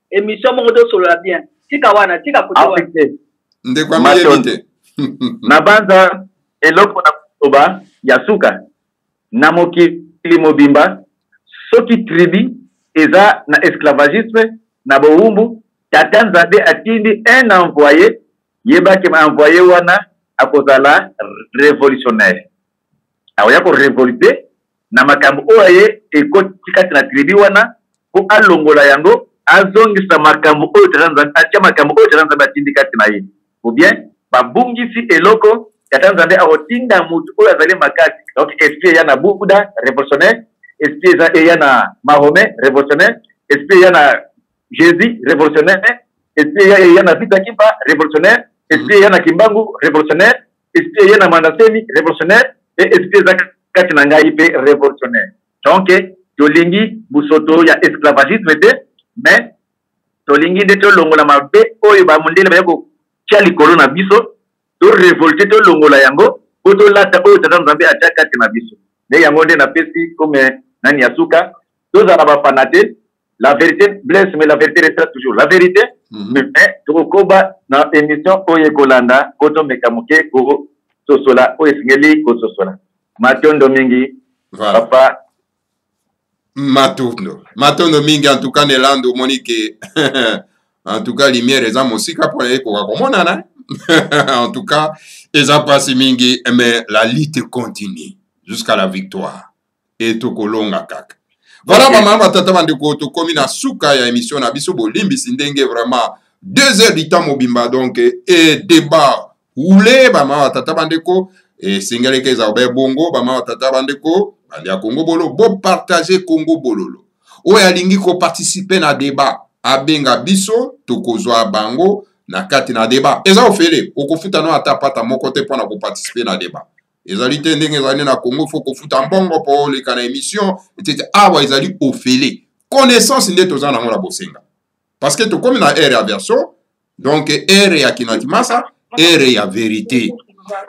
Emission moko to solo la bien. Tika wana, tika kote wana. Ndeko amiyeli te. Na banza eloko na kosoba ya suka na mokili mobimba soki tribu eza na esclavagisme na bowumbu tata nzambe atindi un envoye yebaki envoye wana akozala revolutionnaire akoya korevolte na makambo oyo ye ekoti kati na tribu wana mpo alongola yango azongisa makambo oyo atya makambo oyo tata nzambe atindi kati na ye obien babungisi eloko tata nzambe akotinda motu oyo azali makasi donc esprit eya na buda revolutionnaire esprit eza eya na mahome revolutionnaire esprit eya na jésus revolutionnaire esprit eya eya na vita kimpa revolutionnaire esprit eya na kimbangu revolutionnaire esprit eye na mandateni revolutionnaire e esprit eza kati na ngai mpe revolutionnaire donc tolingi busoto ya esclavagisme te mais tolingi nde tolongola mabe oyo bamundele baye kotya likolo na biso torevolte tolongola yango mpo tolata oyo tata nzambe atya kati na biso nde yango nde napesi kome nani ya suka tozala bafana te la vérité blesse mais la vérité restera toujours la vérité mm -hmm. mais tokokoba na émission oyo ekolanda mpo tomeka moke kososola oyo esengeli kososola matondo mingi voilà. papa matondo matondo mingi en tout cas nelando omoni ke en tout cas lumière eza mosika mpo na ye koka komonana en tout cas eza mpasi mingi mais la lutte continue jusqu'à la victoire e tokolonga kaka voilà okay. bamama batata bandeko tokomi na suka ya émission na biso bolimbisi ndenge vraiment deux heures du temps mobimba donc e débat wule bamama batata bandeko esengeleke eza obe bongo bamama batata bandeko bandi ya kongo bolo bopartage kongo bololo oyo alingi koparticipe na débat abenga biso tokozwa bango na kati na débat eza ofele okofuta no ata pata moko te mpo na koparticipe na débat ezali te ndenge ezali na congo fo kofuta mbongo mpo oleka na émission etc awa ezali ofele connaissance nde toza nango na bosenga parce que tokomi na ere ya version donc ere ya kinakimasa ere ya verité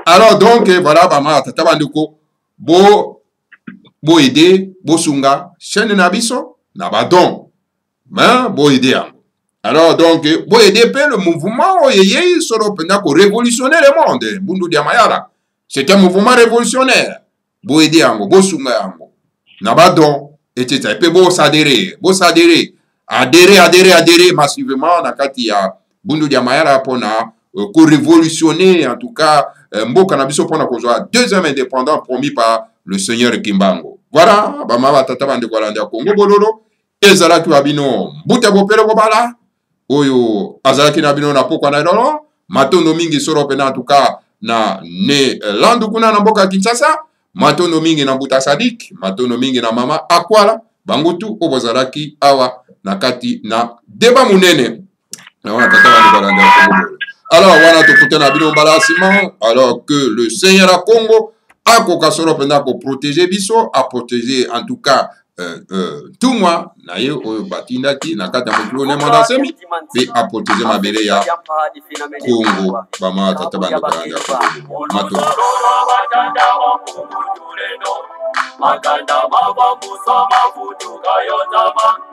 alors donc voilà bamaya tata bandeko bo boede bosunga chaîne na biso na badon hein? bo aider yango alors donc bo aider mpe le mouvement oyo eyei solo mpenza ko révolutionner le monde mbundu dia mayala c'est un mouvement révolutionnaire bo aider yango bosunga yango na badon etc mpe bosadere bosadere adere adere adere massivement na kati ya bundu dia mayala mpo na euh, ko révolutionner en tout cas euh, mboka na biso mpo na kozwa deuxième indépendant promis par le seigneur kimbango voilà bamama batata bandeko balandi ya kongo bololo ezalaki wa bino mbuta bopele kobala oyo azalaki na bino na pokwa na elolo matondo mingi solo mpena atuka na ne landu kuna na mboka ya kinshasa matondo mingi na mbuta sadik matondo mingi na mama akwala bango tu oyo bozalaki awa na kati na deba monene na wana tata wana libala nde akomobolo alors wana tokutana bino mbala nsima alors que le seigneur ya congo akoka solo mpenza koprotege biso aprotege en tout cas euh, euh, ntumwa na ye oyo batindaki na kati ya mokili ne manda nsemi mpe aprotege mabele ya kongo bamama tata bandokana ya kongo matoa makanda mababusa mafutuka yo ntama